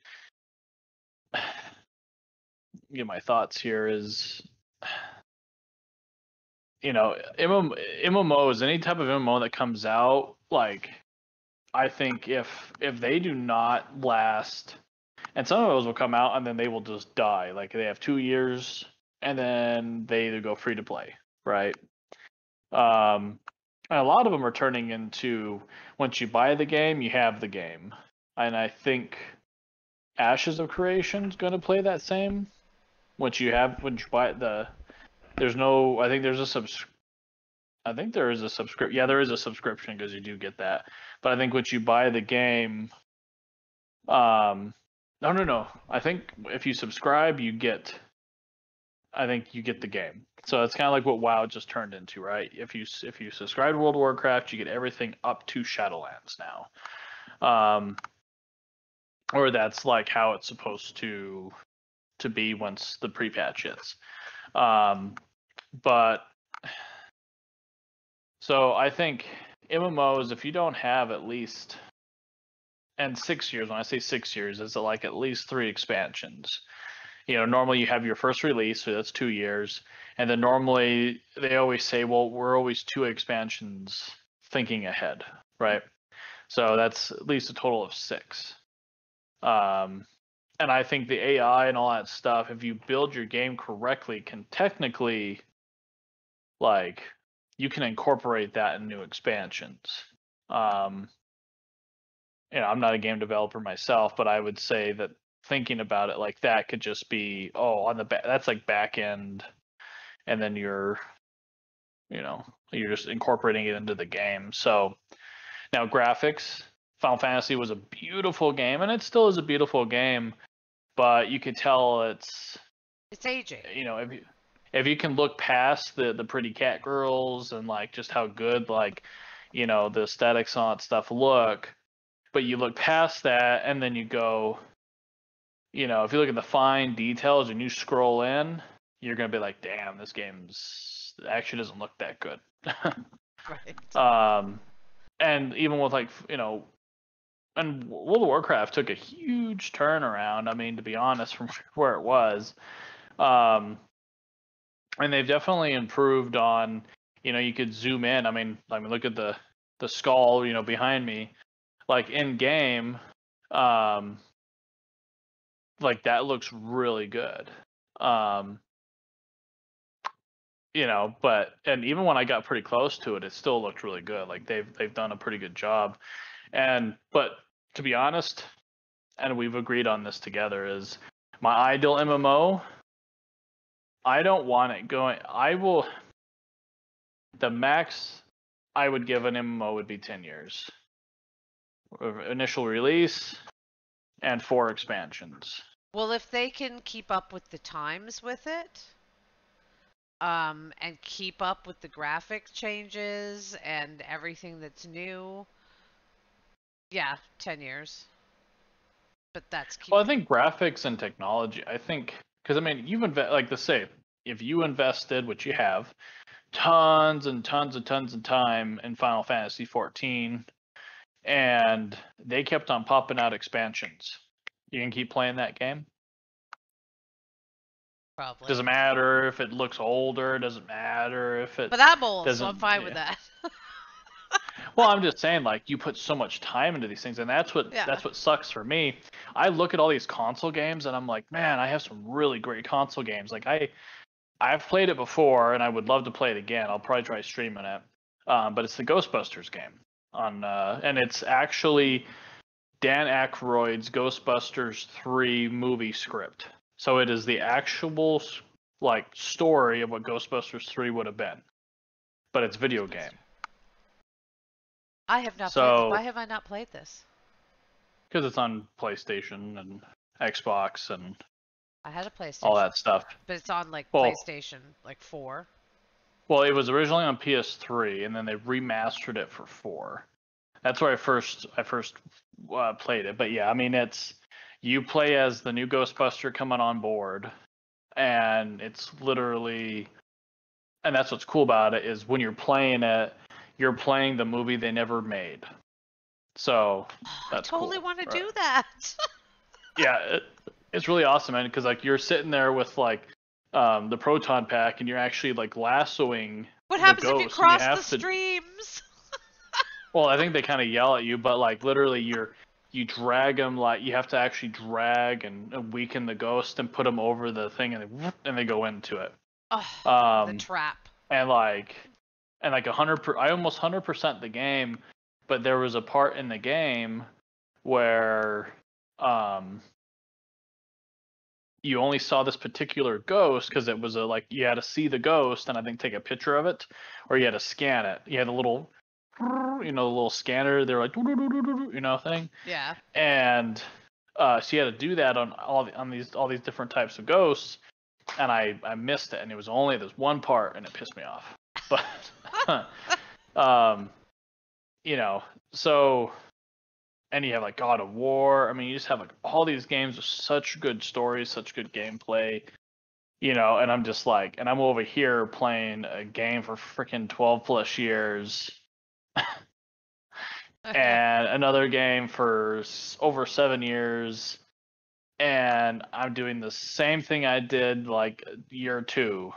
get my thoughts here is you know, MMO, MMOs, any type of MMO that comes out, like, I think if if they do not last, and some of those will come out and then they will just die. Like they have two years and then they either go free to play, right? Um, and a lot of them are turning into once you buy the game, you have the game, and I think Ashes of Creation is going to play that same. Once you have, once you buy the there's no. I think there's a subs. I think there is a subscription. Yeah, there is a subscription because you do get that. But I think once you buy the game, um, no, no, no. I think if you subscribe, you get. I think you get the game. So it's kind of like what WoW just turned into, right? If you if you subscribe to World of Warcraft, you get everything up to Shadowlands now. Um, or that's like how it's supposed to to be once the pre-patch hits. Um, but so I think MMOs, if you don't have at least and six years, when I say six years, is like at least three expansions. You know, normally you have your first release, so that's two years, and then normally they always say, well, we're always two expansions thinking ahead, right? So that's at least a total of six. Um, and I think the AI and all that stuff, if you build your game correctly, can technically like you can incorporate that in new expansions. Um, you know, I'm not a game developer myself, but I would say that thinking about it like that could just be oh on the back that's like back end, and then you're, you know, you're just incorporating it into the game. So now graphics, Final Fantasy was a beautiful game, and it still is a beautiful game, but you could tell it's it's aging you know if you if you can look past the the pretty cat girls and like just how good like you know the aesthetics on stuff look but you look past that and then you go you know if you look at the fine details and you scroll in you're gonna be like damn this game's actually doesn't look that good. Right. Um and even with like you know and world of warcraft took a huge turnaround i mean to be honest from where it was. Um and they've definitely improved on you know you could zoom in. I mean i mean look at the the skull you know behind me. Like in game um like that looks really good. Um you know but and even when i got pretty close to it it still looked really good. Like they've they've done a pretty good job. And but to be honest and we've agreed on this together is my ideal mmo I don't want it going. I will. The max I would give an MMO would be 10 years. Initial release and four expansions. Well, if they can keep up with the times with it, um, and keep up with the graphic changes and everything that's new, yeah, 10 years. But that's keep Well, I think graphics and technology. I think because I mean you've invest like the say if you invested, which you have, tons and tons and tons of time in Final Fantasy 14, and they kept on popping out expansions. You can keep playing that game. probably. Doesn't matter if it looks older. Doesn't matter if it. But I'm old, so I'm fine with that. Well, I'm just saying, like you put so much time into these things, and that's what Yeah. that's what sucks for me. I look at all these console games, and I'm like, man, I have some really great console games. Like I, I've played it before, and I would love to play it again. I'll probably try streaming it. Um, but it's the Ghostbusters game on, uh, and it's actually Dan Aykroyd's Ghostbusters three movie script. So it is the actual like story of what Ghostbusters three would have been, but it's video game. I have not So- played. Why have I not played this? because it's on PlayStation and Xbox and I had a PlayStation, all that stuff. but it's on like Well- PlayStation, like four. Well, it was originally on PS3, and then they remastered it for four. That's where I first I first uh, played it. But yeah, I mean, it's you play as the new Ghostbuster coming on board, and it's literally, and that's what's cool about it is when you're playing it, you're playing the movie they never made. So That's I totally cool, want to right. do that. yeah, it, it's really awesome, man. Because like you're sitting there with like um, the proton pack, and you're actually like lassoing. what happens if you you cross have the to- streams? Well, I think they kind of yell at you, but like literally, you're you drag them like you have to actually drag and, and weaken the ghost and put them over the thing, and they and they go into it. Oh, Um, the trap. and like and like a hundred per I almost hundred percent the game, but there was a part in the game where um you only saw this particular ghost because it was a like you had to see the ghost and I think take a picture of it or you had to scan it. You had a little you know, the little scanner, they're like you know thing Yeah. and uh, so you had to do that on all the, on these all these different types of ghosts, and I I missed it, and it was only this one part, and it pissed me off. But um, you know, so and you have like God of War. I mean, you just have like all these games with such good stories, such good gameplay. You know, and I'm just like, and I'm over here playing a game for freaking 12 plus years and another game for over seven years and i'm doing the same thing i did like year two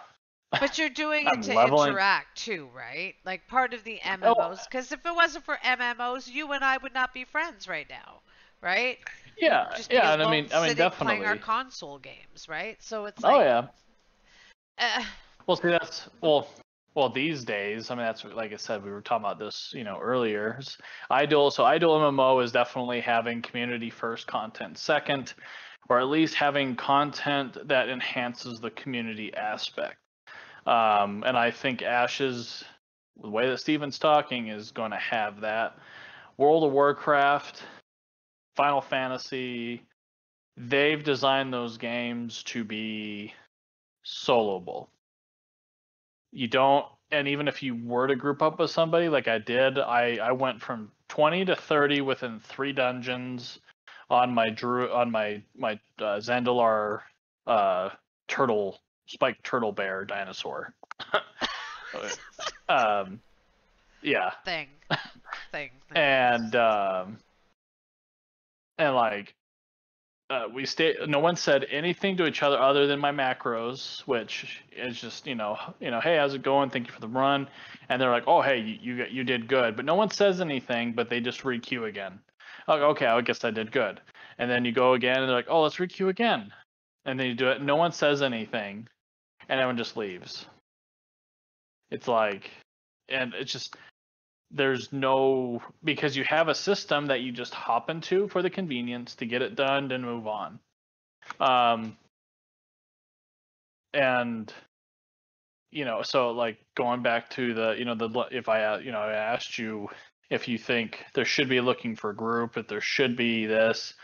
But you're doing it to leveling- interact too, right? Like part of the Oh. MMOs. Because if it wasn't for MMOs, you and I would not be friends right now, right? yeah Just yeah and i mean i mean definitely playing our console games, right? So it's like, oh yeah uh, well see that's well well these days i mean that's like i said we were talking about this you know earlier ideal so ideal mmo is definitely having community first content second or at least having content that enhances the community aspect um, and i think ashes the way that steven's talking is going to have that. World of warcraft final fantasy they've designed those games to be soloable. You don't and even if you were to group up with somebody like i did i i went from 20 to 30 within three dungeons on my drew on my my uh, zandalar uh turtle spiked turtle bear dinosaur. Um yeah. Thing, thing, thing. and um and like uh, we stay no one said anything to each other other than my macros which is just you know you know hey how's it going? Thank you for the run. And they're like oh hey you you, got- you did good. But no one says anything but they just re-queue again. Oh, okay i guess i did good. And then you go again and they're like oh let's re-queue again and then you do it. No one says anything and everyone just leaves. It's like and it's just there's no because you have a system that you just hop into for the convenience to get it done and move on. Um and you know, so like going back to the, you know, the if I, you know, I asked you if you think there should be looking for a group, if there should be this,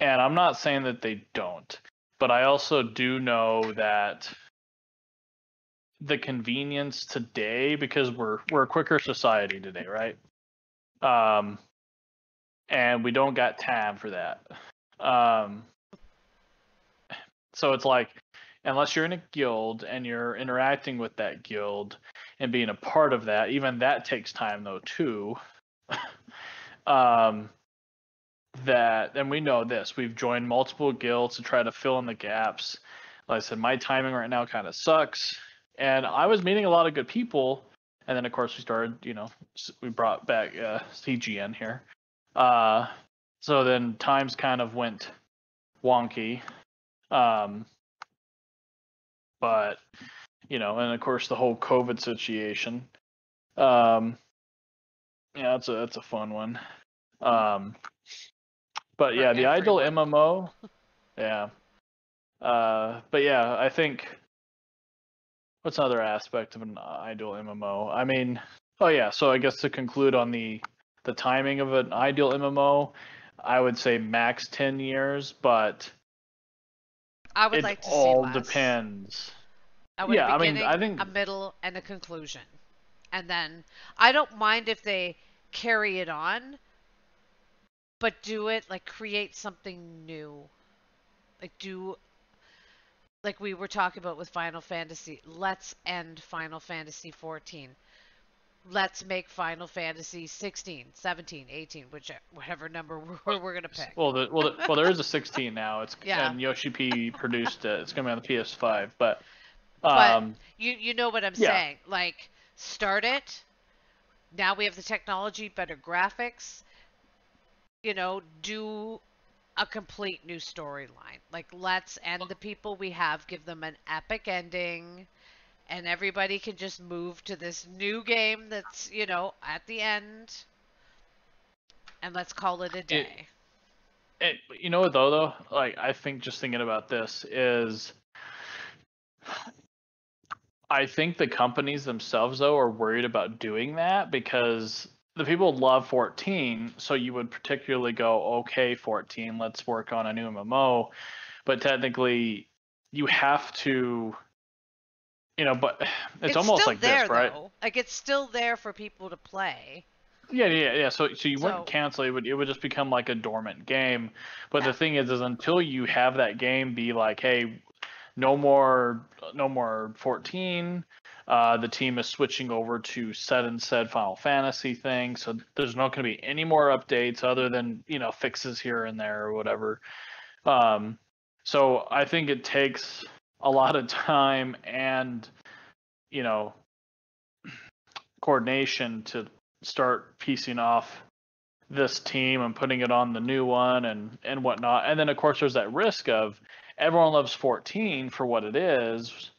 and I'm not saying that they don't, but I also do know that the convenience today because we're we're a quicker society today, right? Um, and we don't got time for that. Um, so it's like unless you're in a guild and you're interacting with that guild and being a part of that, even that takes time though too. um, that and we know this. We've joined multiple guilds to try to fill in the gaps. Like I said, my timing right now kind of sucks, and I was meeting a lot of good people. And then of course we started, you know, we brought back uh, CGN here. Uh, so then times kind of went wonky. Um, but you know, and of course the whole COVID situation. Um, yeah, that's a that's a fun one. Um, but yeah, the ideal MMO. Yeah. Uh, but yeah, I think what's another aspect of an ideal MMO? I mean, oh yeah, so I guess to conclude on the the timing of an ideal MMO, I would say max 10 years, but I would it like to see it all less. depends. I want Yeah, I mean, I think- a middle, and a conclusion. And then I don't mind if they carry it on, but do it like create something new. Like do like we were talking about with Final Fantasy. Let's end Final Fantasy 14. Let's make Final Fantasy 16, 17, 18, which whatever number we're, we're going to pick. Well, the, well, the, well, there is a 16 now. It's Yeah. and Yoshi P produced it. It's gonna be on the PS5, but But- um, You you know what I'm Yeah. saying? Like start it. Now we have the technology, better graphics. You know, do a complete new storyline. Like let's end the people we have, give them an epic ending, and everybody can just move to this new game that's, you know, at the end. And let's call it a day. it, you know what though though like i think just thinking about this is i think the companies themselves though are worried about doing that because the people love 14 so you would particularly go okay 14 let's work on a new mmo but technically you have to you know but it's, almost like there this right though. Like it's still there for people to play. Yeah, yeah, yeah. So, so you So- wouldn't cancel it; would it would just become like a dormant game. But Yeah. the thing is, is until you have that game be like, hey, no more, no more 14. Uh, the team is switching over to set and said Final Fantasy thing, so there's not going to be any more updates other than you know fixes here and there or whatever. Um, so I think it takes a lot of time and you know coordination to start piecing off this team and putting it on the new one and and whatnot. And then of course there's that risk of everyone loves 14 for what it is.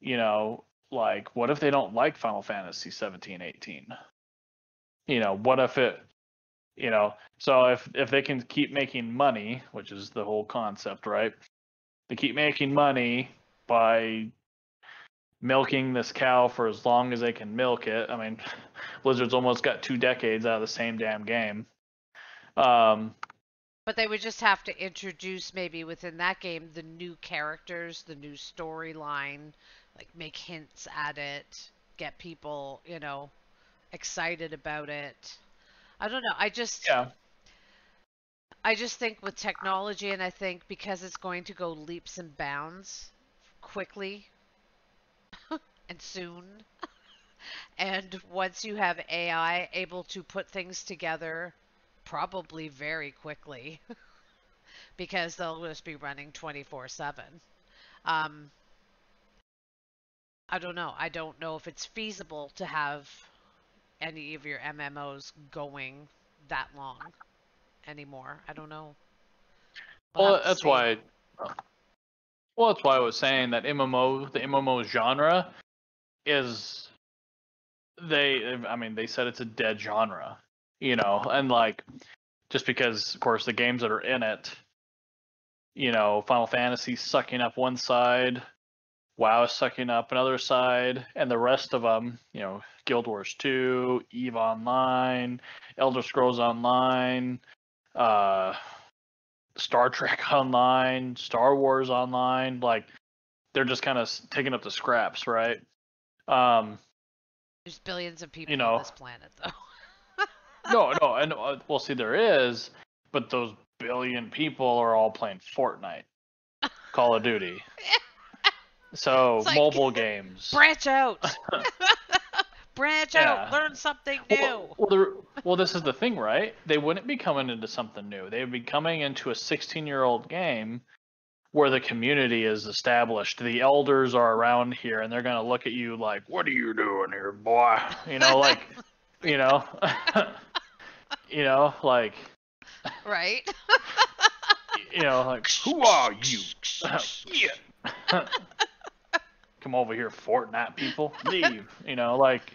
You know, like what if they don't like Final Fantasy 17, 18? You know, what if it you know, so if if they can keep making money, which is the whole concept, right? They keep making money by milking this cow for as long as they can milk it. I mean, Blizzard's almost got two decades out of the same damn game. Um, But they would just have to introduce maybe within that game the new characters, the new storyline, like make hints at it, get people, you know, excited about it. I don't know. I just yeah, I just think with technology and I think because it's going to go leaps and bounds quickly and soon. and once you have AI able to put things together probably very quickly because they'll just be running 24/7. Um I don't know. I don't know if it's feasible to have any of your MMOs going that long anymore. I don't know. We'll well, that's why. Well, that's why I was saying that MMO, the MMO genre, is they. I mean, they said it's a dead genre, you know, and like just because, of course, the games that are in it, you know, Final Fantasy sucking up one side, WoW sucking up another side, and the rest of them, you know, Guild Wars 2, Eve Online, Elder Scrolls Online, uh, Star Trek Online, Star Wars Online, like they're just kind of taking up the scraps, right? Um, There's billions of people You know. on this planet, though. No, no, and uh, well, see, there is, but those billion people are all playing Fortnite, Call of Duty. So like- mobile games. Branch out. Branch out. Learn something new. Well, well, well, this is the thing, right? They wouldn't be coming into something new. They would be coming into a 16-year-old game where the community is established. The elders are around here, and they're gonna look at you like, "What are you doing here, boy?" You know, like, you know, you know, like, right? you know, like, who are you? yeah. Come over here, Fortnite people. Leave. You know, like,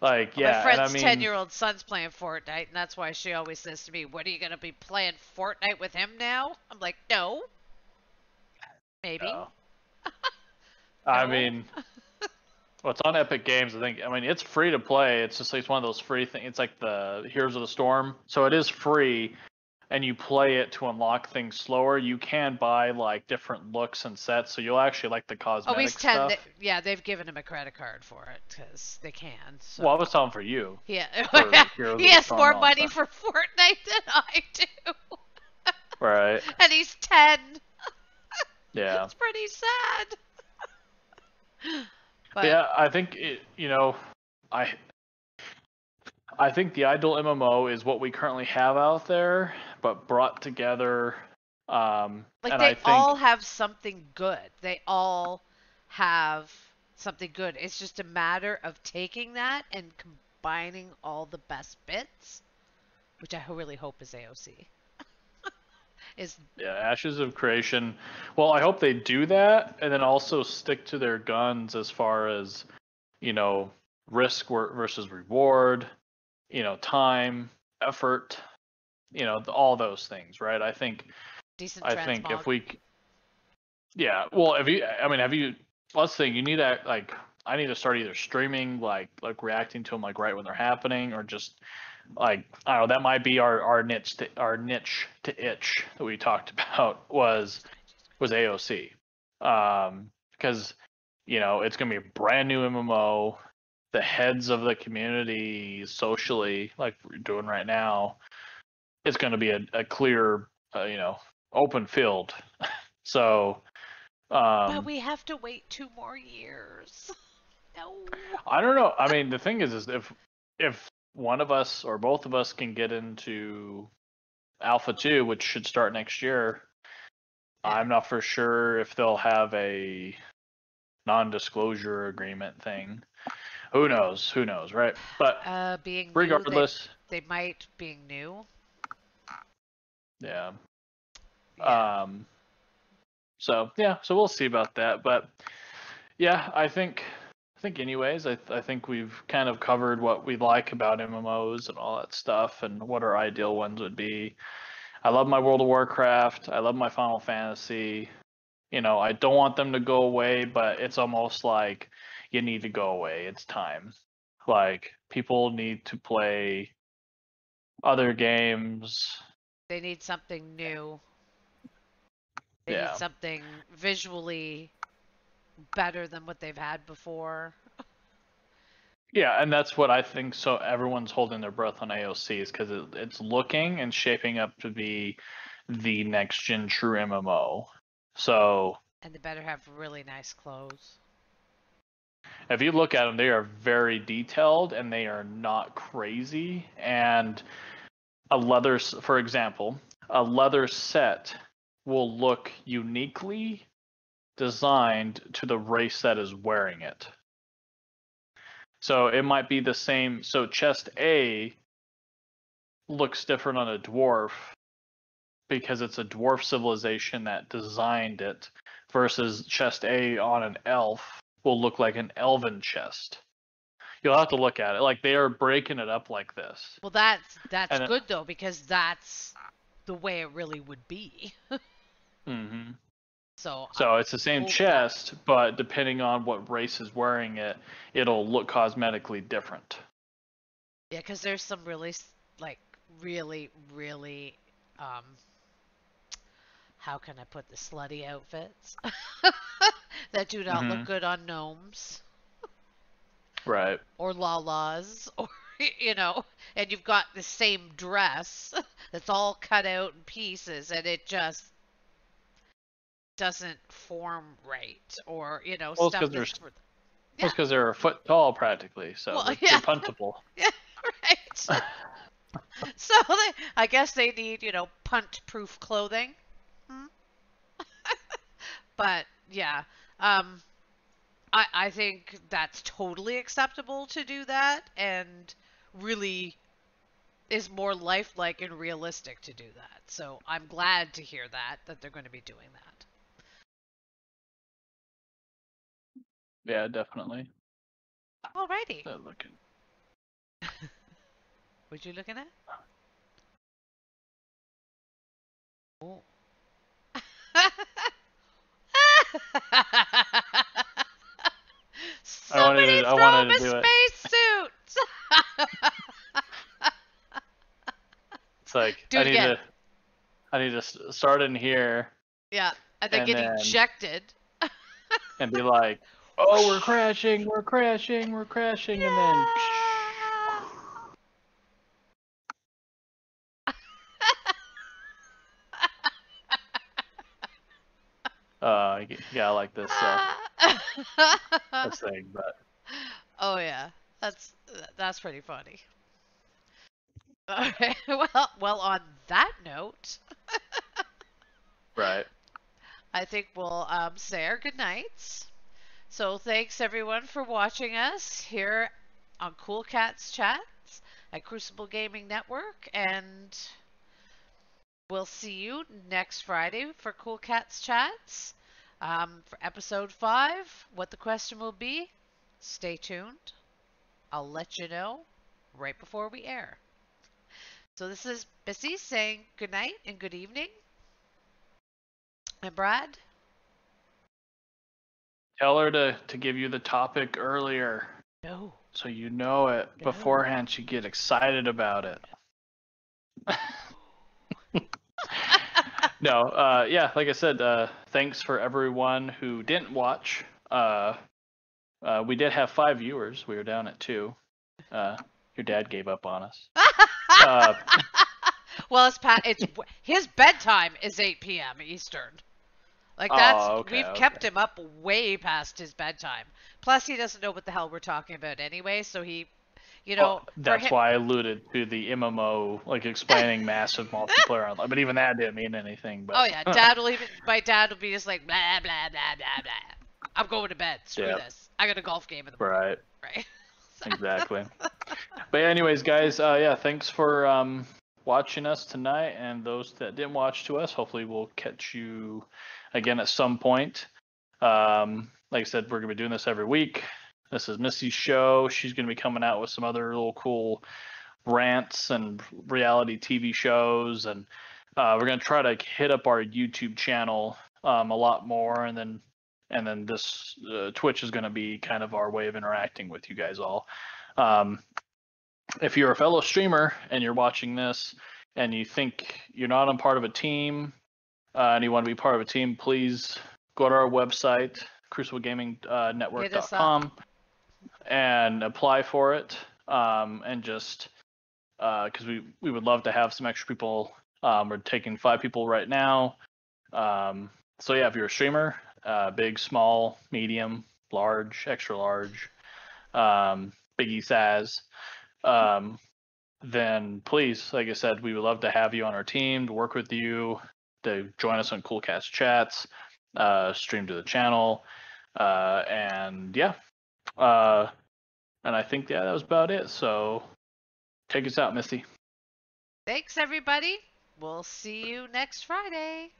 like, yeah. My and friend's I mean, ten-year-old son's playing Fortnite, and that's why she always says to me, "What are you gonna be playing Fortnite with him now?" I'm like, "No, maybe." No. I mean, well, it's on Epic Games. I think. I mean, it's free to play. It's just like it's one of those free things. It's like the Heroes of the Storm, so it is free, and you play it to unlock things slower. You can buy like different looks and sets, so you'll actually like the cosmetic Oh, he's ten. stuff. They, yeah, they've given him a credit card for it because they can. So. Well, I was talking for you. yeah, for he has more money for Fortnite than I do, Right. and he's ten. Yeah. It's pretty sad. But yeah, I think it, you know, I I think the ideal MMO is what we currently have out there, but brought together. Um, like and they I think all have something good. They all have something good. It's just a matter of taking that and combining all the best bits, which I really hope is AOC. Is yeah, Ashes of Creation. Well, I hope they do that, and then also stick to their guns as far as you know risk versus reward, you know time, effort, you know all those things, right? I think decent I think if we, yeah, well, if you, I mean, have you? Let's think. You need to like, I need to start either streaming, like, like reacting to them, like right when they're happening, or just like, I don't know. That might be our our niche, to, our niche to itch that we talked about was was AOC, um, because you know it's gonna be a brand new MMO. The heads of the community socially, like we're doing right now, it's going to be a, a clear, uh, you know, open field. so, um, but we have to wait two more years. No. I don't know. I mean, the thing is, is if if one of us or both of us can get into Alpha Two, which should start next year, I'm not for sure if they'll have a non-disclosure agreement thing. Who knows? Who knows, right? But Uh, being new, regardless, they, they might being new. yeah. Yeah. Um, so yeah, so we'll see about that. But yeah, I think I think anyways, I I think we've kind of covered what we like about MMOs and all that stuff, and what our ideal ones would be. I love my World of Warcraft. I love my Final Fantasy. You know, I don't want them to go away, but it's almost like you need to go away. It's time. Like people need to play other games. They need something new. They Yeah. need something visually better than what they've had before. Yeah, and that's what I think. So everyone's holding their breath on AOCs because it, it's looking and shaping up to be the next gen true MMO. So And they better have really nice clothes. if you look at them, they are very detailed and they are not crazy. And a leather, for example, a leather set will look uniquely designed to the race that is wearing it. So it might be the same. So chest A looks different on a dwarf because it's a dwarf civilization that designed it versus chest A on an elf will look like an elven chest. You'll have to look at it. Like they are breaking it up like this. Well, that's that's And it- good though because that's the way it really would be. hmm So, So it's the same chest, but depending on what race is wearing it, it'll look cosmetically different. yeah, because there's some really like really really um how can I put the slutty outfits that do not look Mhm. good on gnomes Right. or lalas or you know, and you've got the same dress that's all cut out in pieces and it just doesn't form right or you know Well, it's stuff 'cause that's there's- for- Just because they're a foot tall, practically, so Well, they're, yeah. they're puntable. right. so they, I guess they need, you know, punt-proof clothing. Hmm? but yeah, um, I I think that's totally acceptable to do that, and really is more lifelike and realistic to do that. So I'm glad to hear that that they're going to be doing that. Yeah, definitely. Alrighty, They're looking. what you looking at? Oh. I wanted Somebody to- I wanted to a do it. It's like Do I need again. to. I need to start in here yeah, and then And get then- ejected. and be like, "Oh, we're crashing, we're crashing, we're crashing," and then. Uh, you gotta like this uh, this thing, but oh yeah, that's that's pretty funny. Okay, well, well. On that note, right. I think we'll um, say our good nights. So thanks everyone for watching us here on Cool Catz Chatz at Crucible Gaming Network, and we'll see you next Friday for Cool Catz Chatz um, for episode five. What the question will be? Stay tuned. I'll let you know right before we air. So this is Missy saying good night and good evening. And Brad? Tell her to to give you the topic earlier, No. so you know it No. beforehand. You get excited about it. no, uh, yeah, like I said, uh, thanks for everyone who didn't watch. Uh, uh, we did have five viewers. We were down at two. Uh, your dad gave up on us. Uh, well, it's pat. It's his bedtime is 8 p.m. Eastern. Like that's Oh, okay, we've kept him up way past his bedtime. Plus, he doesn't know what the hell we're talking about anyway. So he, you know, well, that's him- why I alluded to the MMO, like explaining massive multiplayer online. But even that didn't mean anything. But Oh yeah, Dad will even. My dad will be just like blah blah blah blah blah. I'm going to bed. Screw Yep. this. I got a golf game in the morning. right. Right. exactly. but anyways, guys, uh, yeah, thanks for um, watching us tonight, and those that didn't watch to us, hopefully we'll catch you again at some point. Um, like I said, we're gonna be doing this every week. This is Missy's show. She's gonna be coming out with some other little cool rants and reality TV shows, and uh, we're gonna try to hit up our YouTube channel um, a lot more, and then and then this uh, Twitch is going to be kind of our way of interacting with you guys all. Um, if you're a fellow streamer and you're watching this and you think you're not on part of a team uh, and you want to be part of a team, please go to our website, cruciblegamingnetwork.com, and apply for it. Um, and just because we we would love to have some extra people. Um, we're taking five people right now. Um, so yeah, if you're a streamer, uh, big, small, medium, large, extra large, um, biggie size, um, then please, like I said, we would love to have you on our team to work with you, to join us on Cool Catz Chatz, uh, stream to the channel, uh, and yeah, uh, and I think yeah, that was about it. So take us out, Missy. Thanks everybody. We'll see you next Friday.